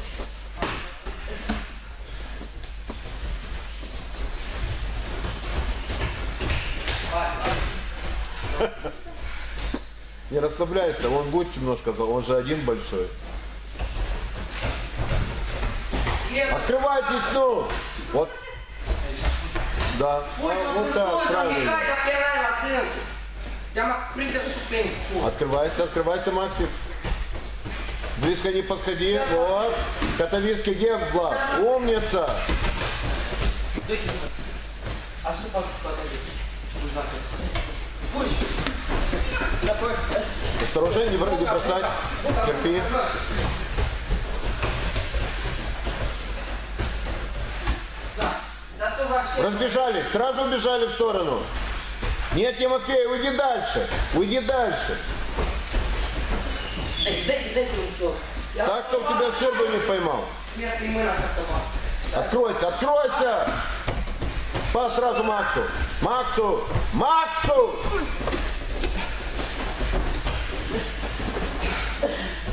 Не расслабляйся, он будет немножко, он же один большой. Открывайтесь, ну! Вот. Да, вот так, правильно. Открывайся, открывайся, Максик. Близко не подходи. Вот. Катавицкий где Влад? Умница. А что там. Осторожнее, не бросать. Терпи. Да. Да ты вообще. Разбежались, сразу убежали в сторону. Нет, Тимофей, уйди дальше. Уйди дальше. Дайте, дайте. Я Так, чтобы тебя сыр бы не поймал. Откройся, откройся. Пас сразу Максу. Максу. Максу.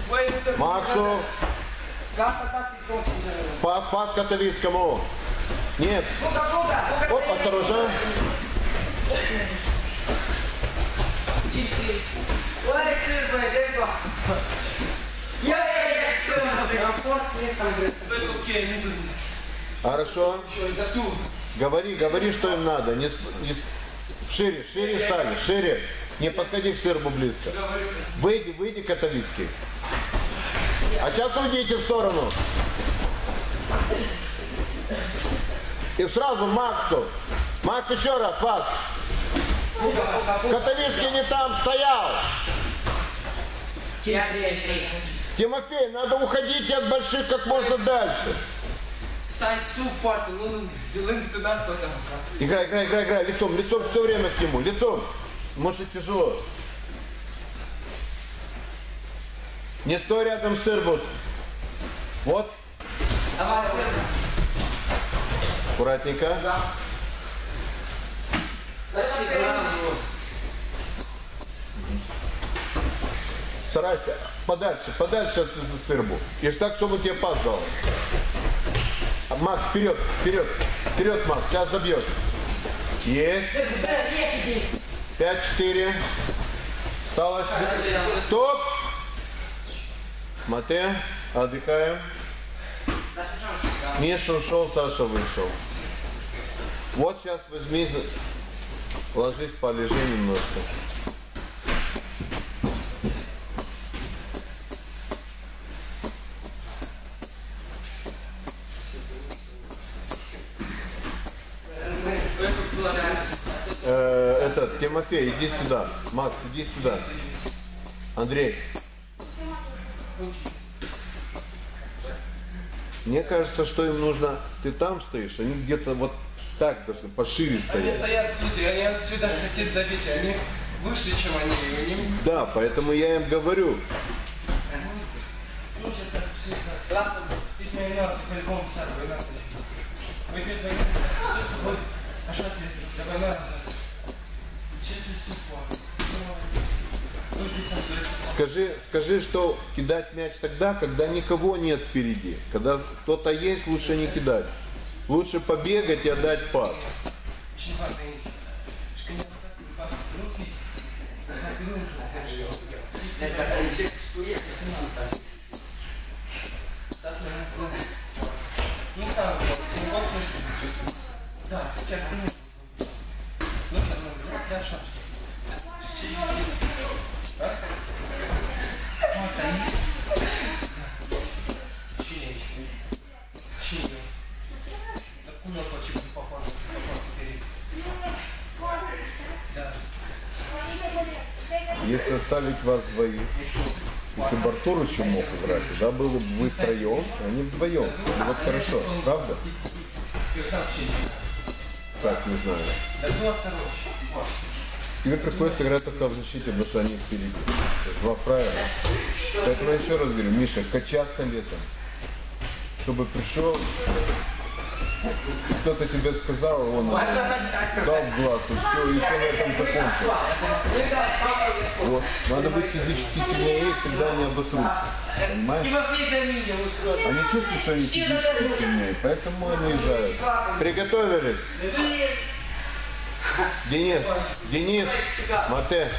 Ну Максу. Пас, пас Катавицкому. Нет. Оп, осторожно. Хорошо. Говори, говори, что им надо. Не, не Шире, шире стали, шире. Не подходи к сербу близко. Выйди, выйди, Катовицкий. А сейчас уйдите в сторону. И сразу Максу. Макс еще раз, пас. Катовицкий не там стоял. Тимофей, надо уходить от больших как можно дальше. Ну, ну. Играй, играй, играй, играй. Лицом, лицом все время к нему. Лицом. Может тяжело. Не стой рядом с Ирбус. Вот, Давай, сын. Аккуратненько. Играть. Старайся подальше, подальше от Сырбу. И так, чтобы тебе пас дал. А, Макс, вперед, вперед, вперед, Макс, сейчас забьешь. Есть. Пять, четыре. Осталось. Стоп. Мате, отдыхаем. Миша ушел, Саша вышел. Вот сейчас возьми, ложись, полежи немножко. Э, этот, Тимофей, иди сюда. Макс, иди сюда. Андрей. Мне кажется, что им нужно... Ты там стоишь, они где-то вот так должны, пошире Они стоять. стоят тут, и они отсюда хотят забить. Они выше, чем они. и они Да, поэтому я им говорю. Să Скажи, скажи, что кидать мяч тогда, когда никого нет впереди. Когда кто-то есть, лучше не кидать. Лучше побегать и отдать пас. aici. Și când e Если оставить вас двоих, если бы Артур еще мог играть, тогда было бы вы втроем, а не вдвоем. И вот хорошо, правда? Ще не. знаю. Так. Тебе приходится играть только в защите, потому что они впереди. Два правила. Поэтому я еще раз говорю, Миша, качаться летом. Чтобы пришел, кто-то тебе сказал, он начать дал глаз, и все, и все на этом закончилось. Вот. Надо быть физически сильнее, и тогда не обосрут. Понимаешь? Устроил. Они чувствуют, что они физически сильнее, поэтому они уезжают. Приготовились? Денис, Денис, Мате,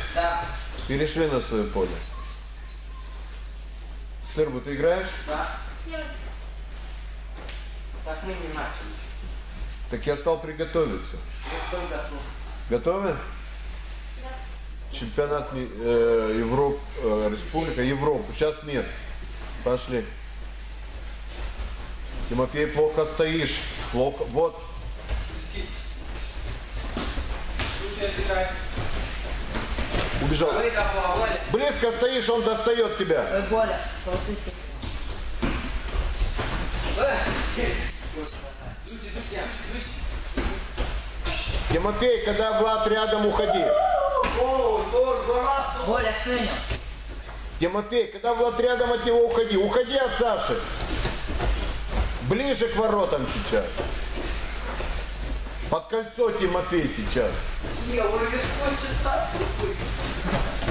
перешли на свое поле. Сырбу, ты играешь? да. Так мы не начали. Так я стал приготовиться. Кто готов? Готовы? Чемпионат э, Европ, э, Республика Европа. Сейчас мир. Пошли. Тимофей, плохо стоишь. Плохо. Вот. Убежал. Близко стоишь, он достает тебя. Ой, Боля, салцики. Тимофей, когда Влад рядом, уходи. Боля, ценю. Тимофей, когда Влад рядом от него, уходи. Уходи от Саши. Ближе к воротам сейчас. Под кольцо Тимофей сейчас. Не, он висконче стал.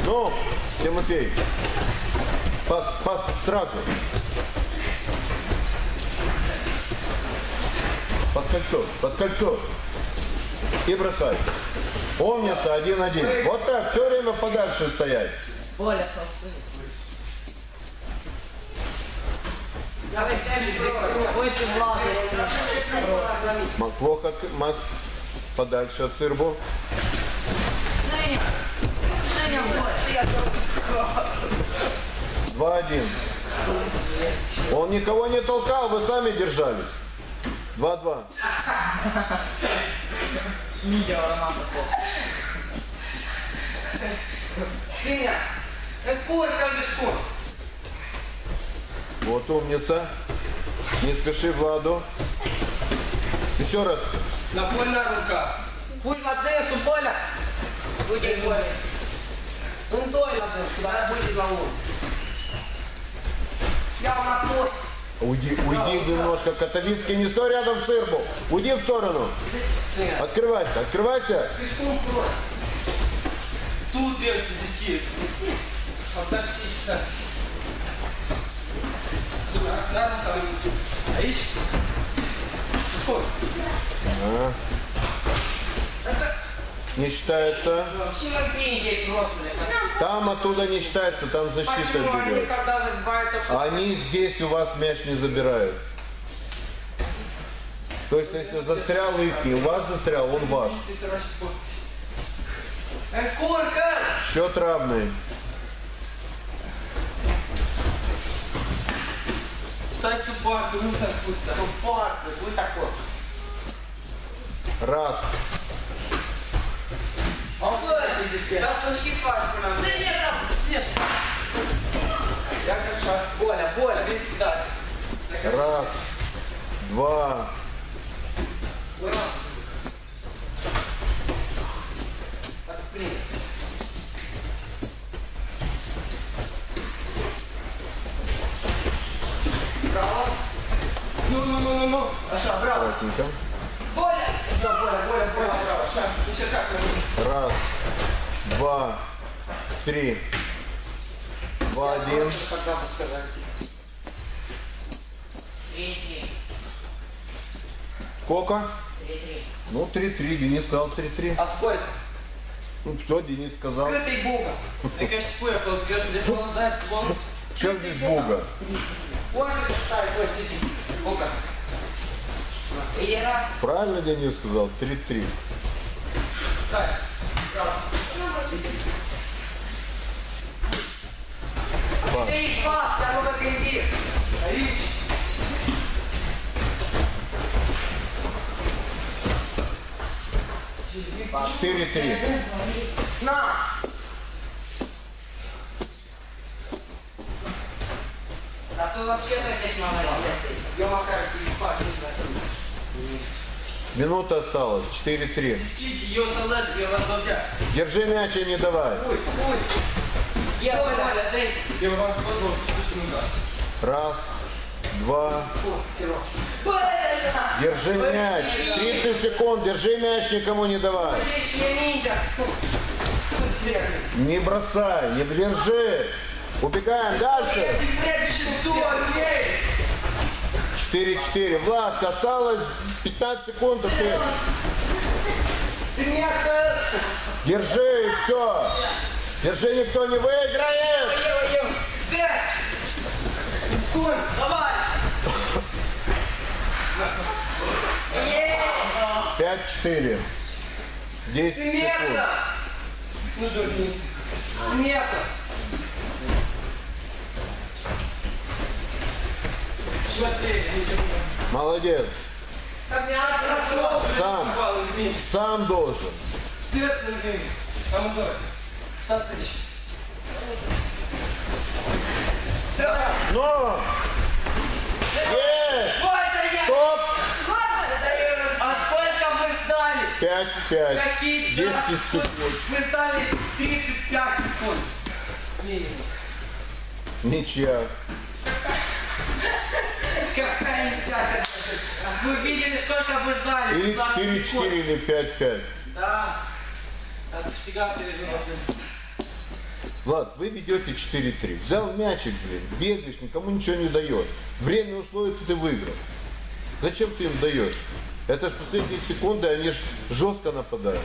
Ну, Тимофей, пас, пас сразу. Под кольцо, под кольцо. И бросай. Умница, один-один. Вот так, все время подальше стоять. Ма- Плохо, Макс, подальше от. Ценя, Боля. Два-один. Он никого не толкал, вы сами держались. Два-два. Ромаса плохо. Сыня, это порка вискон. Вот умница. Не спеши Владу. Еще раз. Напольная рука. Фуй на Денису, Боля. Будет Боля. Он той на Денису, да, будет лун. Я той. Уйди, уйди немножко. Катовицкий, не стой рядом с Сырбу. Уйди в сторону. Открывайся, открывайся. Тут требуется диски. Вот так все. Рядом там. А ищешь? Сколько? А. Не считается. Там оттуда не считается, там защита берет. Они здесь у вас мяч не забирают. То есть, если застрял их, и у вас застрял, он ваш. Счет равный. Стань суппорт, ну сам спустя. Суппорт, будь такой. Раз. Да то сипашка нам. Нет. Я каша. Боля, Боля, Весь сюда. Раз. Два. Отпрыгни. Браво. Ну, ну, ну, ну, ну. Аша, браво. Боля. Да, Боля, Боля, Боля, браво. Ша, еще как Раз. Два. Три. Два, один. Сколько? Три-три. Ну, 3-3. Денис сказал 3-3. А сколько? Ну, все, Денис сказал. Крытый богом. Мне кажется, поехал, вот раз где он знает, он... Чем здесь Буга? Можешь ставить вот сиди. Сколько? Ера. Правильно Денис сказал? 3-3. Сань, Ты пас, а ну как индир. Рич. Четыре три. На. А то вообще-то здесь молодец. Я макар, ты пас, не знаю. Минута осталась. 4-3. Диските, ее салат, я вас завдяться. Держи мяч и не давай. Ой, ой. Я вас нагаться. Раз, два. Держи мяч. 30 секунд. Держи мяч, никому не давай. Не бросай, не держи. Убегаем дальше. Кто? Эй! 4-4. Влад, осталось 15 секунд. Ты держи все. Держи, никто не выиграет. Свет! Стой! Давай! 5-4. 10 секунд. Сметься! Ну, ничего не Молодец. Сам. Сам должен. На время. Помогай. Станция. Но! Есть! Стоп! А сколько вы ждали? 5-5. Какие 10 да, секунд. Вы ждали 35 секунд. Минимум. Ничья. Какая ничья. Вы видели, сколько вы ждали? Или 15 4-4, секунд. или 5-5. Да. А всегда переживал. Влад, вы ведете 4-3. Взял мячик, блин, бегаешь, никому ничего не даешь. Время ушло, и ты выиграл. Зачем ты им даешь? Это ж последние секунды, они ж жестко нападают.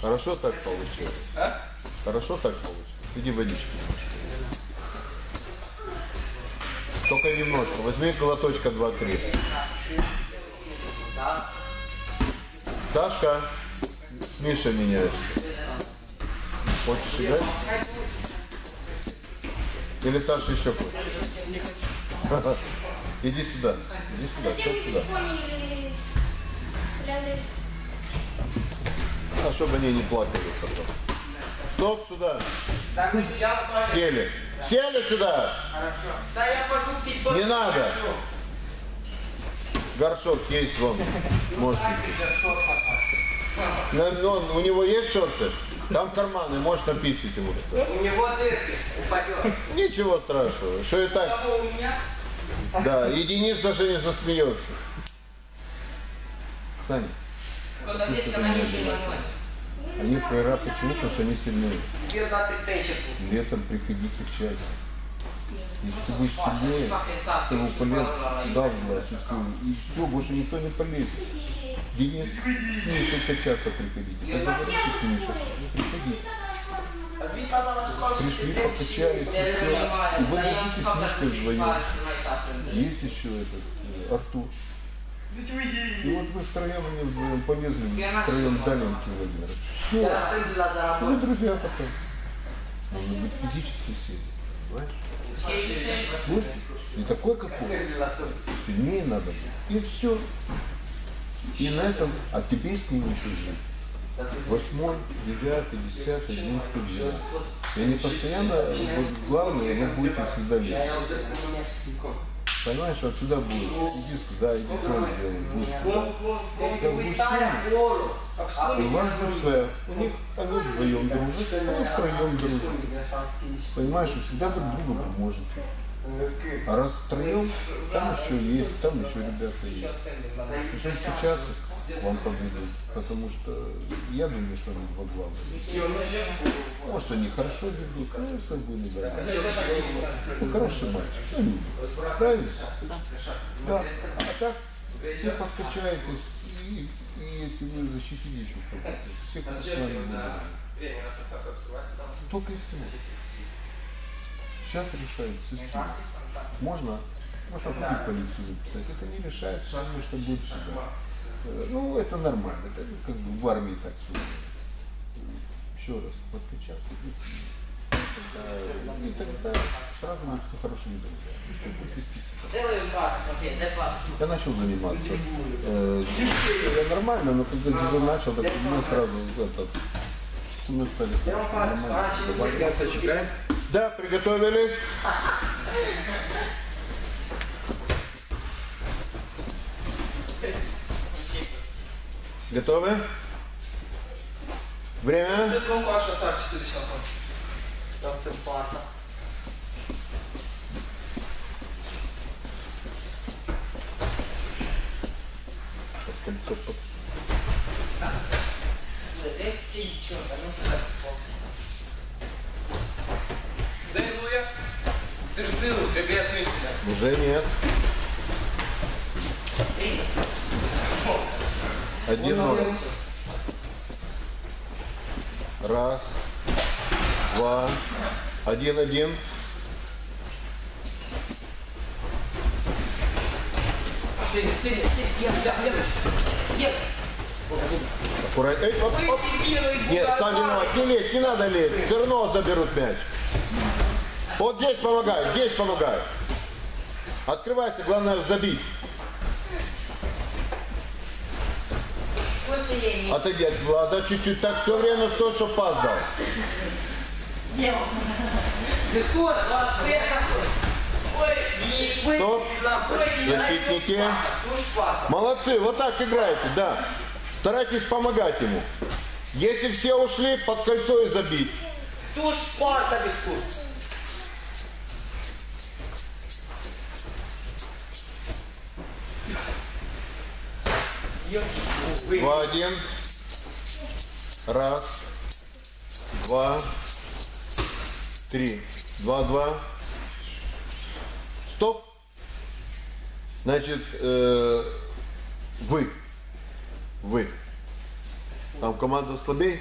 Хорошо так получилось? А? Хорошо так получилось? Иди водички немножко. Только немножко. Возьми глоточка 2-3. Сашка, с Мишей меняешься. Хочешь играть? Или Саша еще хочет? Иди сюда. Иди сюда. Зачем сюда. А, чтобы они не плакали потом. Сок сюда. Туалет. Сели. Сели сюда. Хорошо. Да я пойду пить водку. Не надо. Горшок есть вон. Ну, он- у него есть шорты? Там карманы, можешь написать ему. У него дырки упадет. Ничего страшного. Что и так. У меня? Да, и Денис даже не засмеется. Саня, здесь каноничный они фраера почему? Потому что они пенсію. Летом приходите в часть. Если ты будешь сильнее, ты его полез, власть, и все. И все, больше никто не полезет. Денис, с Мишей качаться приходите. Поговорите с Мишей. Приходите. Пришли, покачались, и все. И вы ложитесь с Мишкой вдвоем. Есть еще этот, э, Артур. И вот вы втроем, они вдвоем полезли, втроем дали им километр. Все. Заработки. друзья потом. Нужно быть физически сильным. Понимаешь? Слышь, не такой, как он. Сильнее надо быть. И все. И на этом, а тебе с ним еще жить. Восьмой, девятый, десятый, одиннадцатый, двенадцатый. И они постоянно, вот главное, вы будете всегда лечь. Понимаешь, он всегда будет. Иди сюда, иди то сделай. будет. Как будешь сильный, вас будет своя. У них они вдвоем дружат, а вы втроем дружите. Понимаешь, вы всегда друг другу поможете. А раз втроем, там еще есть, там еще ребята есть. Причем встречаться вам поведут, потому что я думаю, что они два главных. Может, они хорошо ведут, ну, если вы не. Ну, хороший мальчик, ну. Правильно? Да. А так, вы подкачаетесь, и, и если вы защитите еще кого-то, всех с вами будут. Только и всего. Сейчас решает система. Можно, можно купить полицию записать. Это не решает, потому что будет сюда. Э, Ну, это нормально. Это как бы в армии так все. Еще раз подкачаться и тогда сразу начался хорошими друзьями. Делаю пас, окей, дай пас. Я начал заниматься. Э, я нормально, но когда я начал, так мы сразу это, мы стали хорошо. Да, приготовились. Готовы? Время? Секунду, Аша, так, 4 часа. Там це плата. Кольцо под- Десь ці чорта, ну сказати спокій. Дай Луя. Терзилу, тебе ответили. Уже нет. Один ноль. Раз, два, один, один. Ціль, ціль, ціль, є, є, є. Є. Аккуратно. Эй, оп, оп. Нет, сам виноват. Не лезь, не надо лезть. Все равно заберут мяч. Вот здесь помогай, здесь помогай. Открывайся, главное забить. Ось є мій. Отойди от Влада чуть-чуть. Так все время стой, чтоб пас дал. Стоп. Защитники. Молодцы, вот так играете, да. Старайтесь помогать ему. Если все ушли, под кольцо и забить. Туш плата дискор. Два, один. Раз, два, три. Два, два. Стоп. Значит, э, вы. Вы. Там команда слабее.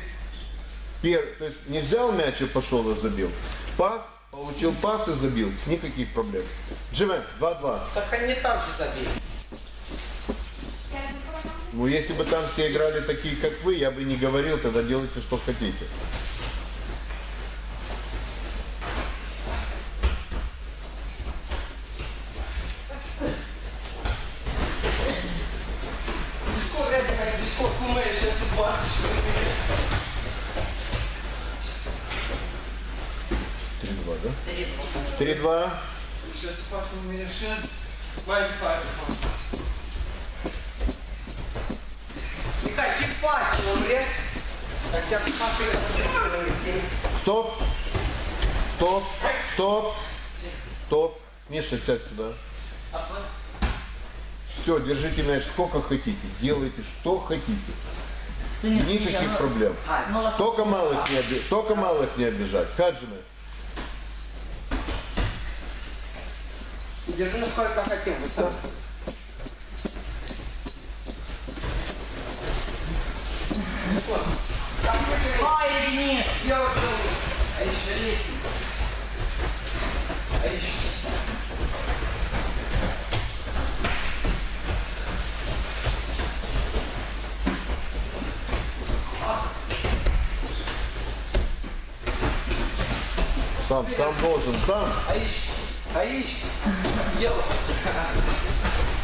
Пер, то есть не взял мяч и пошел и забил. Пас, получил пас и забил. Никаких проблем. Джимен, 2-2. Так они там же забили. Ну, если бы там все играли такие, как вы, я бы не говорил, тогда делайте, что хотите. Миша, сядь сюда. Все, держите мяч сколько хотите. Делайте, что хотите. Никаких проблем. Только малых не, оби- только малых не обижать. Хаджина. Держи ну сколько хотим, вы сам. Ай, Денис! Я уже А еще летний. А еще. Сам, сам должен, сам. Аиш, Аиш, ел.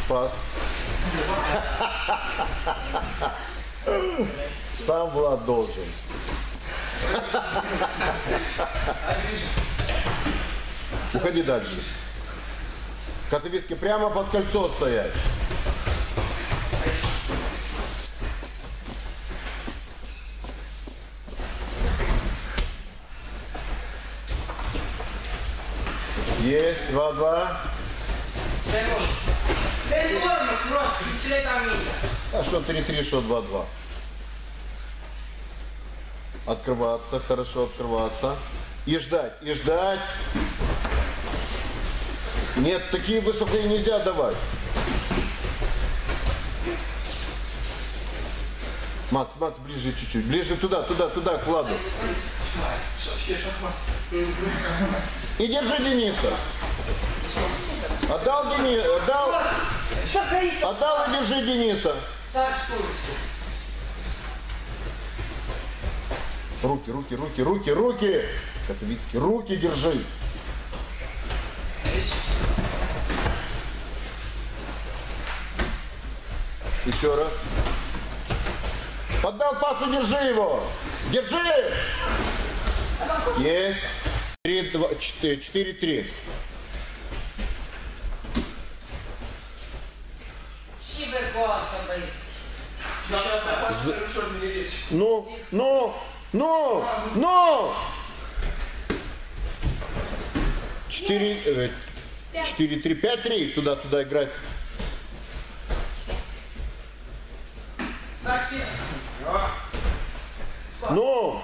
Пас. Сам Влад должен. Уходи дальше. Катовицкий прямо под кольцо стоять. Там мій. А что 3-3, что 2-2. Открываться, хорошо открываться. И ждать, и ждать. Нет, такие высокие нельзя давать. Мат, мат, ближе чуть-чуть. Ближе туда, туда, туда, к Владу. И держи Дениса. Отдал Дениса, отдал, отдал и держи Дениса. Руки, руки, руки, руки, руки. Катовицкий, руки держи. Еще раз. Поддал пас и держи его. Держи. Есть. Три, два, четыре, четыре, три. Щібе коса, блин. Сейчас Саша, хорошо мне речь. Ну, ну, ну, ну! Четыре, э, четыре, три, пять, три. Туда, туда играть. Так, сильно. Ну!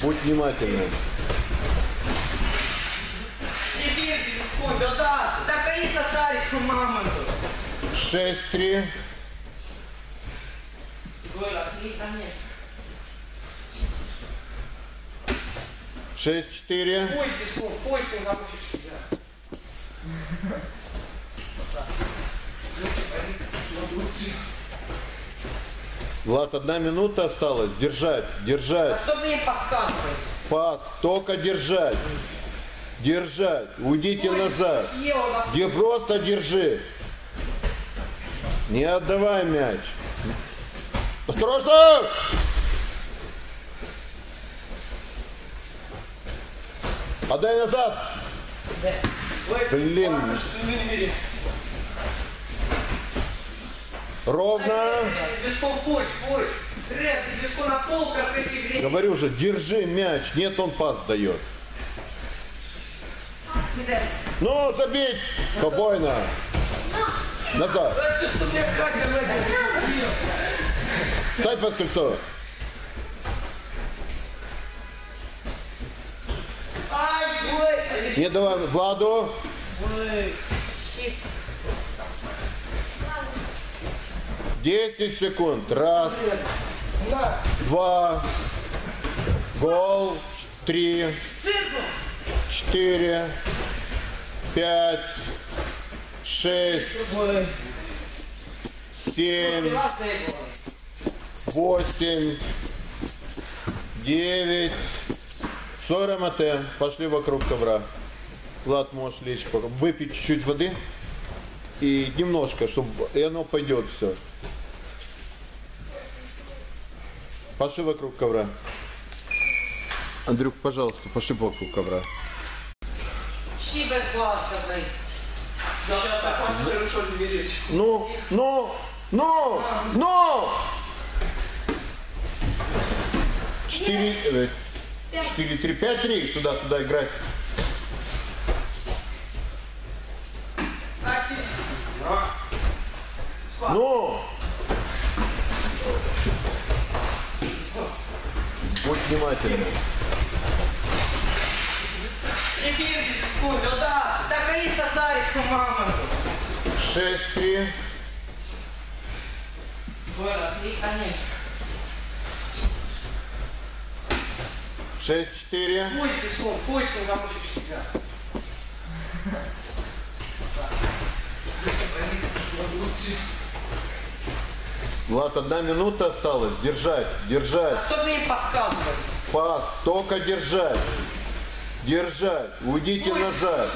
Будь внимательным. Не верьте, Господь, да да. Так и сосарик, мамонту. Шесть, три. Конечно. Шесть, четыре. Пой песком, пой, что научишь себя. Влад, одна минута осталась. Держать, А держать. что вы им подсказываете? Пас, только держать. Держать. Уйдите назад. Съел, да. Где просто держи. Не отдавай мяч. Осторожно! Отдай назад. Блин, Что не веришь? ровно. Песком пой, пой. Рэп, ты песку на пол, как эти грехи. Говорю же, держи мяч. Нет, он пас дает. Ну, забить. Спокойно. Назад. Стай под кольцо. Не давай Владу. Десять секунд. Раз, два, гол, три, четыре, пять, шесть, семь, восемь, девять, сорок мате. Пошли вокруг ковра. Влад, можешь лечь, выпить чуть-чуть воды и немножко, чтобы и оно пойдет все. Пошли вокруг ковра. Андрюк, пожалуйста, пошли вокруг ковра. Щибет класса, блин. Сейчас так можно хорошо не. Ну, ну, ну, ну! Четыре, э, четыре, три, пять, три. Туда, туда играть. Ну! Будь внимательным. Не верьте, Господь, да. Так и сосарик, мамонту. Шесть, три. Голя, три, конечно. Шесть, четыре. Пой песком, пой, что научишь себя. Влад, одна минута осталась. Держать, держать. А что вы им подсказываете? Пас, только держать. Держать. Уйдите Ой, назад.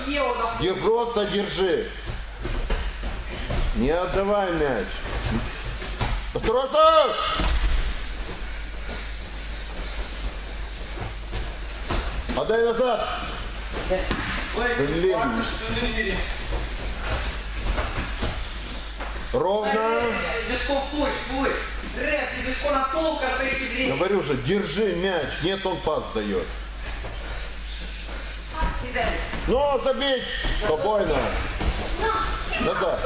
Где просто держи. Не отдавай мяч. Осторожно! Отдай назад. Блин. ладно, что не веришь. Ровно. Песком пой, пой. Рэп, песку на пол, грехи. Говорю же, держи мяч. Нет, он пас дает. Ну, забить. Спокойно. Назад.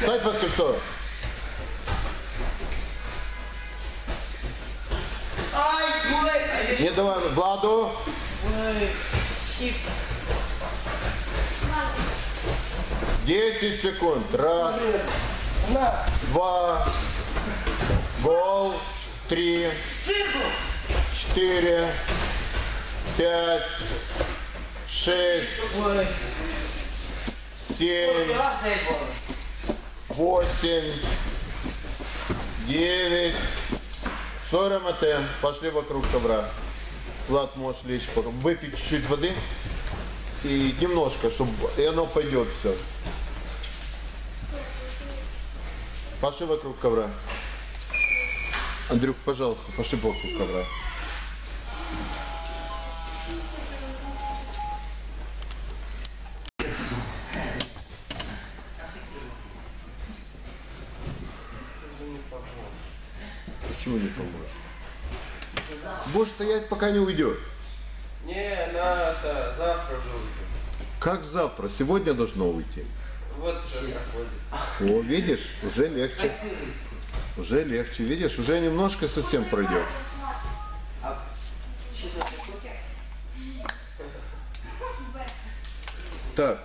Стай под кольцо. Не давай Владу. Десять секунд. Раз, два, гол, три, четыре, пять, шесть, семь, восемь, девять, сорок мате. Пошли вокруг ковра. Влад, можешь лечь, пока. выпить чуть-чуть воды и немножко, чтобы и оно пойдет все. Паши вокруг ковра. Андрюк, пожалуйста, паши вокруг ковра. Почему не поможешь? Будешь стоять, пока не уйдет. Не, она это, завтра уже уйдет. Как завтра? Сегодня должно уйти. Вот уже проходит. О, видишь, уже легче. Уже легче, видишь, уже немножко совсем пройдет. А что за штуки? Так,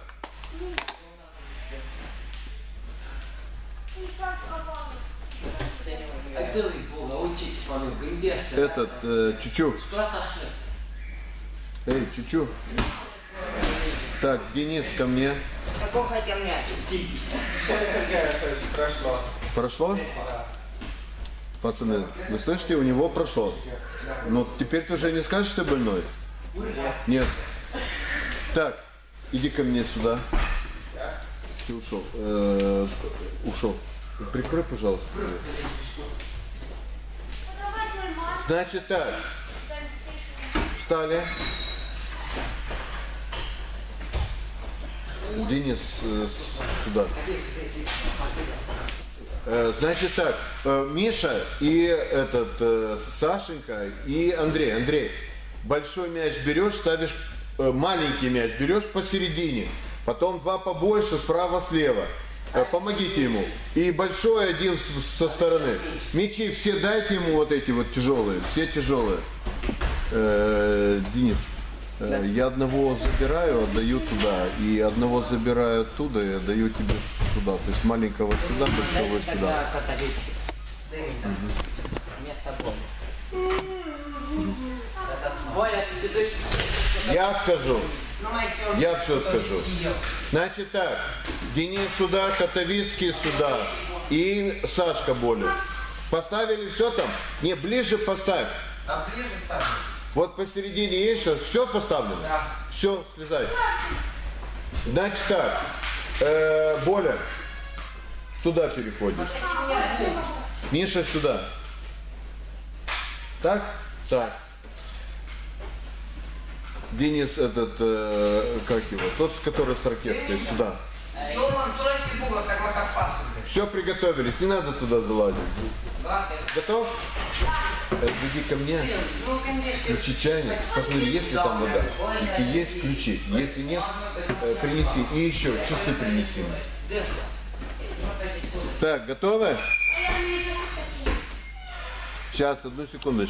А этот, э, Чучу, эй, Чучу. Так, Денис, ко мне. Какого хотел мяч? Прошло. Прошло? Пацаны, вы слышите, у него прошло. Но теперь ты уже не скажешь, что ты больной? Нет. Так, иди ко мне сюда. Ты ушел. Э, ушел. Прикрой, пожалуйста. Значит так, встали. Денис, э, сюда. Э, Значит так, э, Миша и этот Сашенька и Андрей. Андрей, большой мяч берешь, ставишь маленький мяч, берешь посередине, потом два побольше, справа-слева. Помогите ему. И большой один со стороны. Мячи все дайте ему вот эти вот тяжелые, все тяжелые. Денис, э, я одного забираю, отдаю туда, и одного забираю оттуда и отдаю тебе сюда. То есть маленького сюда, большого сюда. Я скажу. Ну, Я он скажу. Значит так, Денис сюда, Котовицкий сюда и Сашка Болин. Поставили все там? Не, ближе поставь. А ближе ставим? Вот посередине есть сейчас, все поставлено? Да. Все, слезай. Значит так, э, Боля, туда переходишь. Миша сюда. Так? Так. Денис этот, э, как его, тот, с который с ракеткой, сюда. Все приготовились, не надо туда залазить. Готов? Иди ко мне, включи чайник, посмотри, есть ли там вода. Если есть, включи. Если нет, э, принеси. И еще часы принеси. Так, готовы? Сейчас, одну секундочку.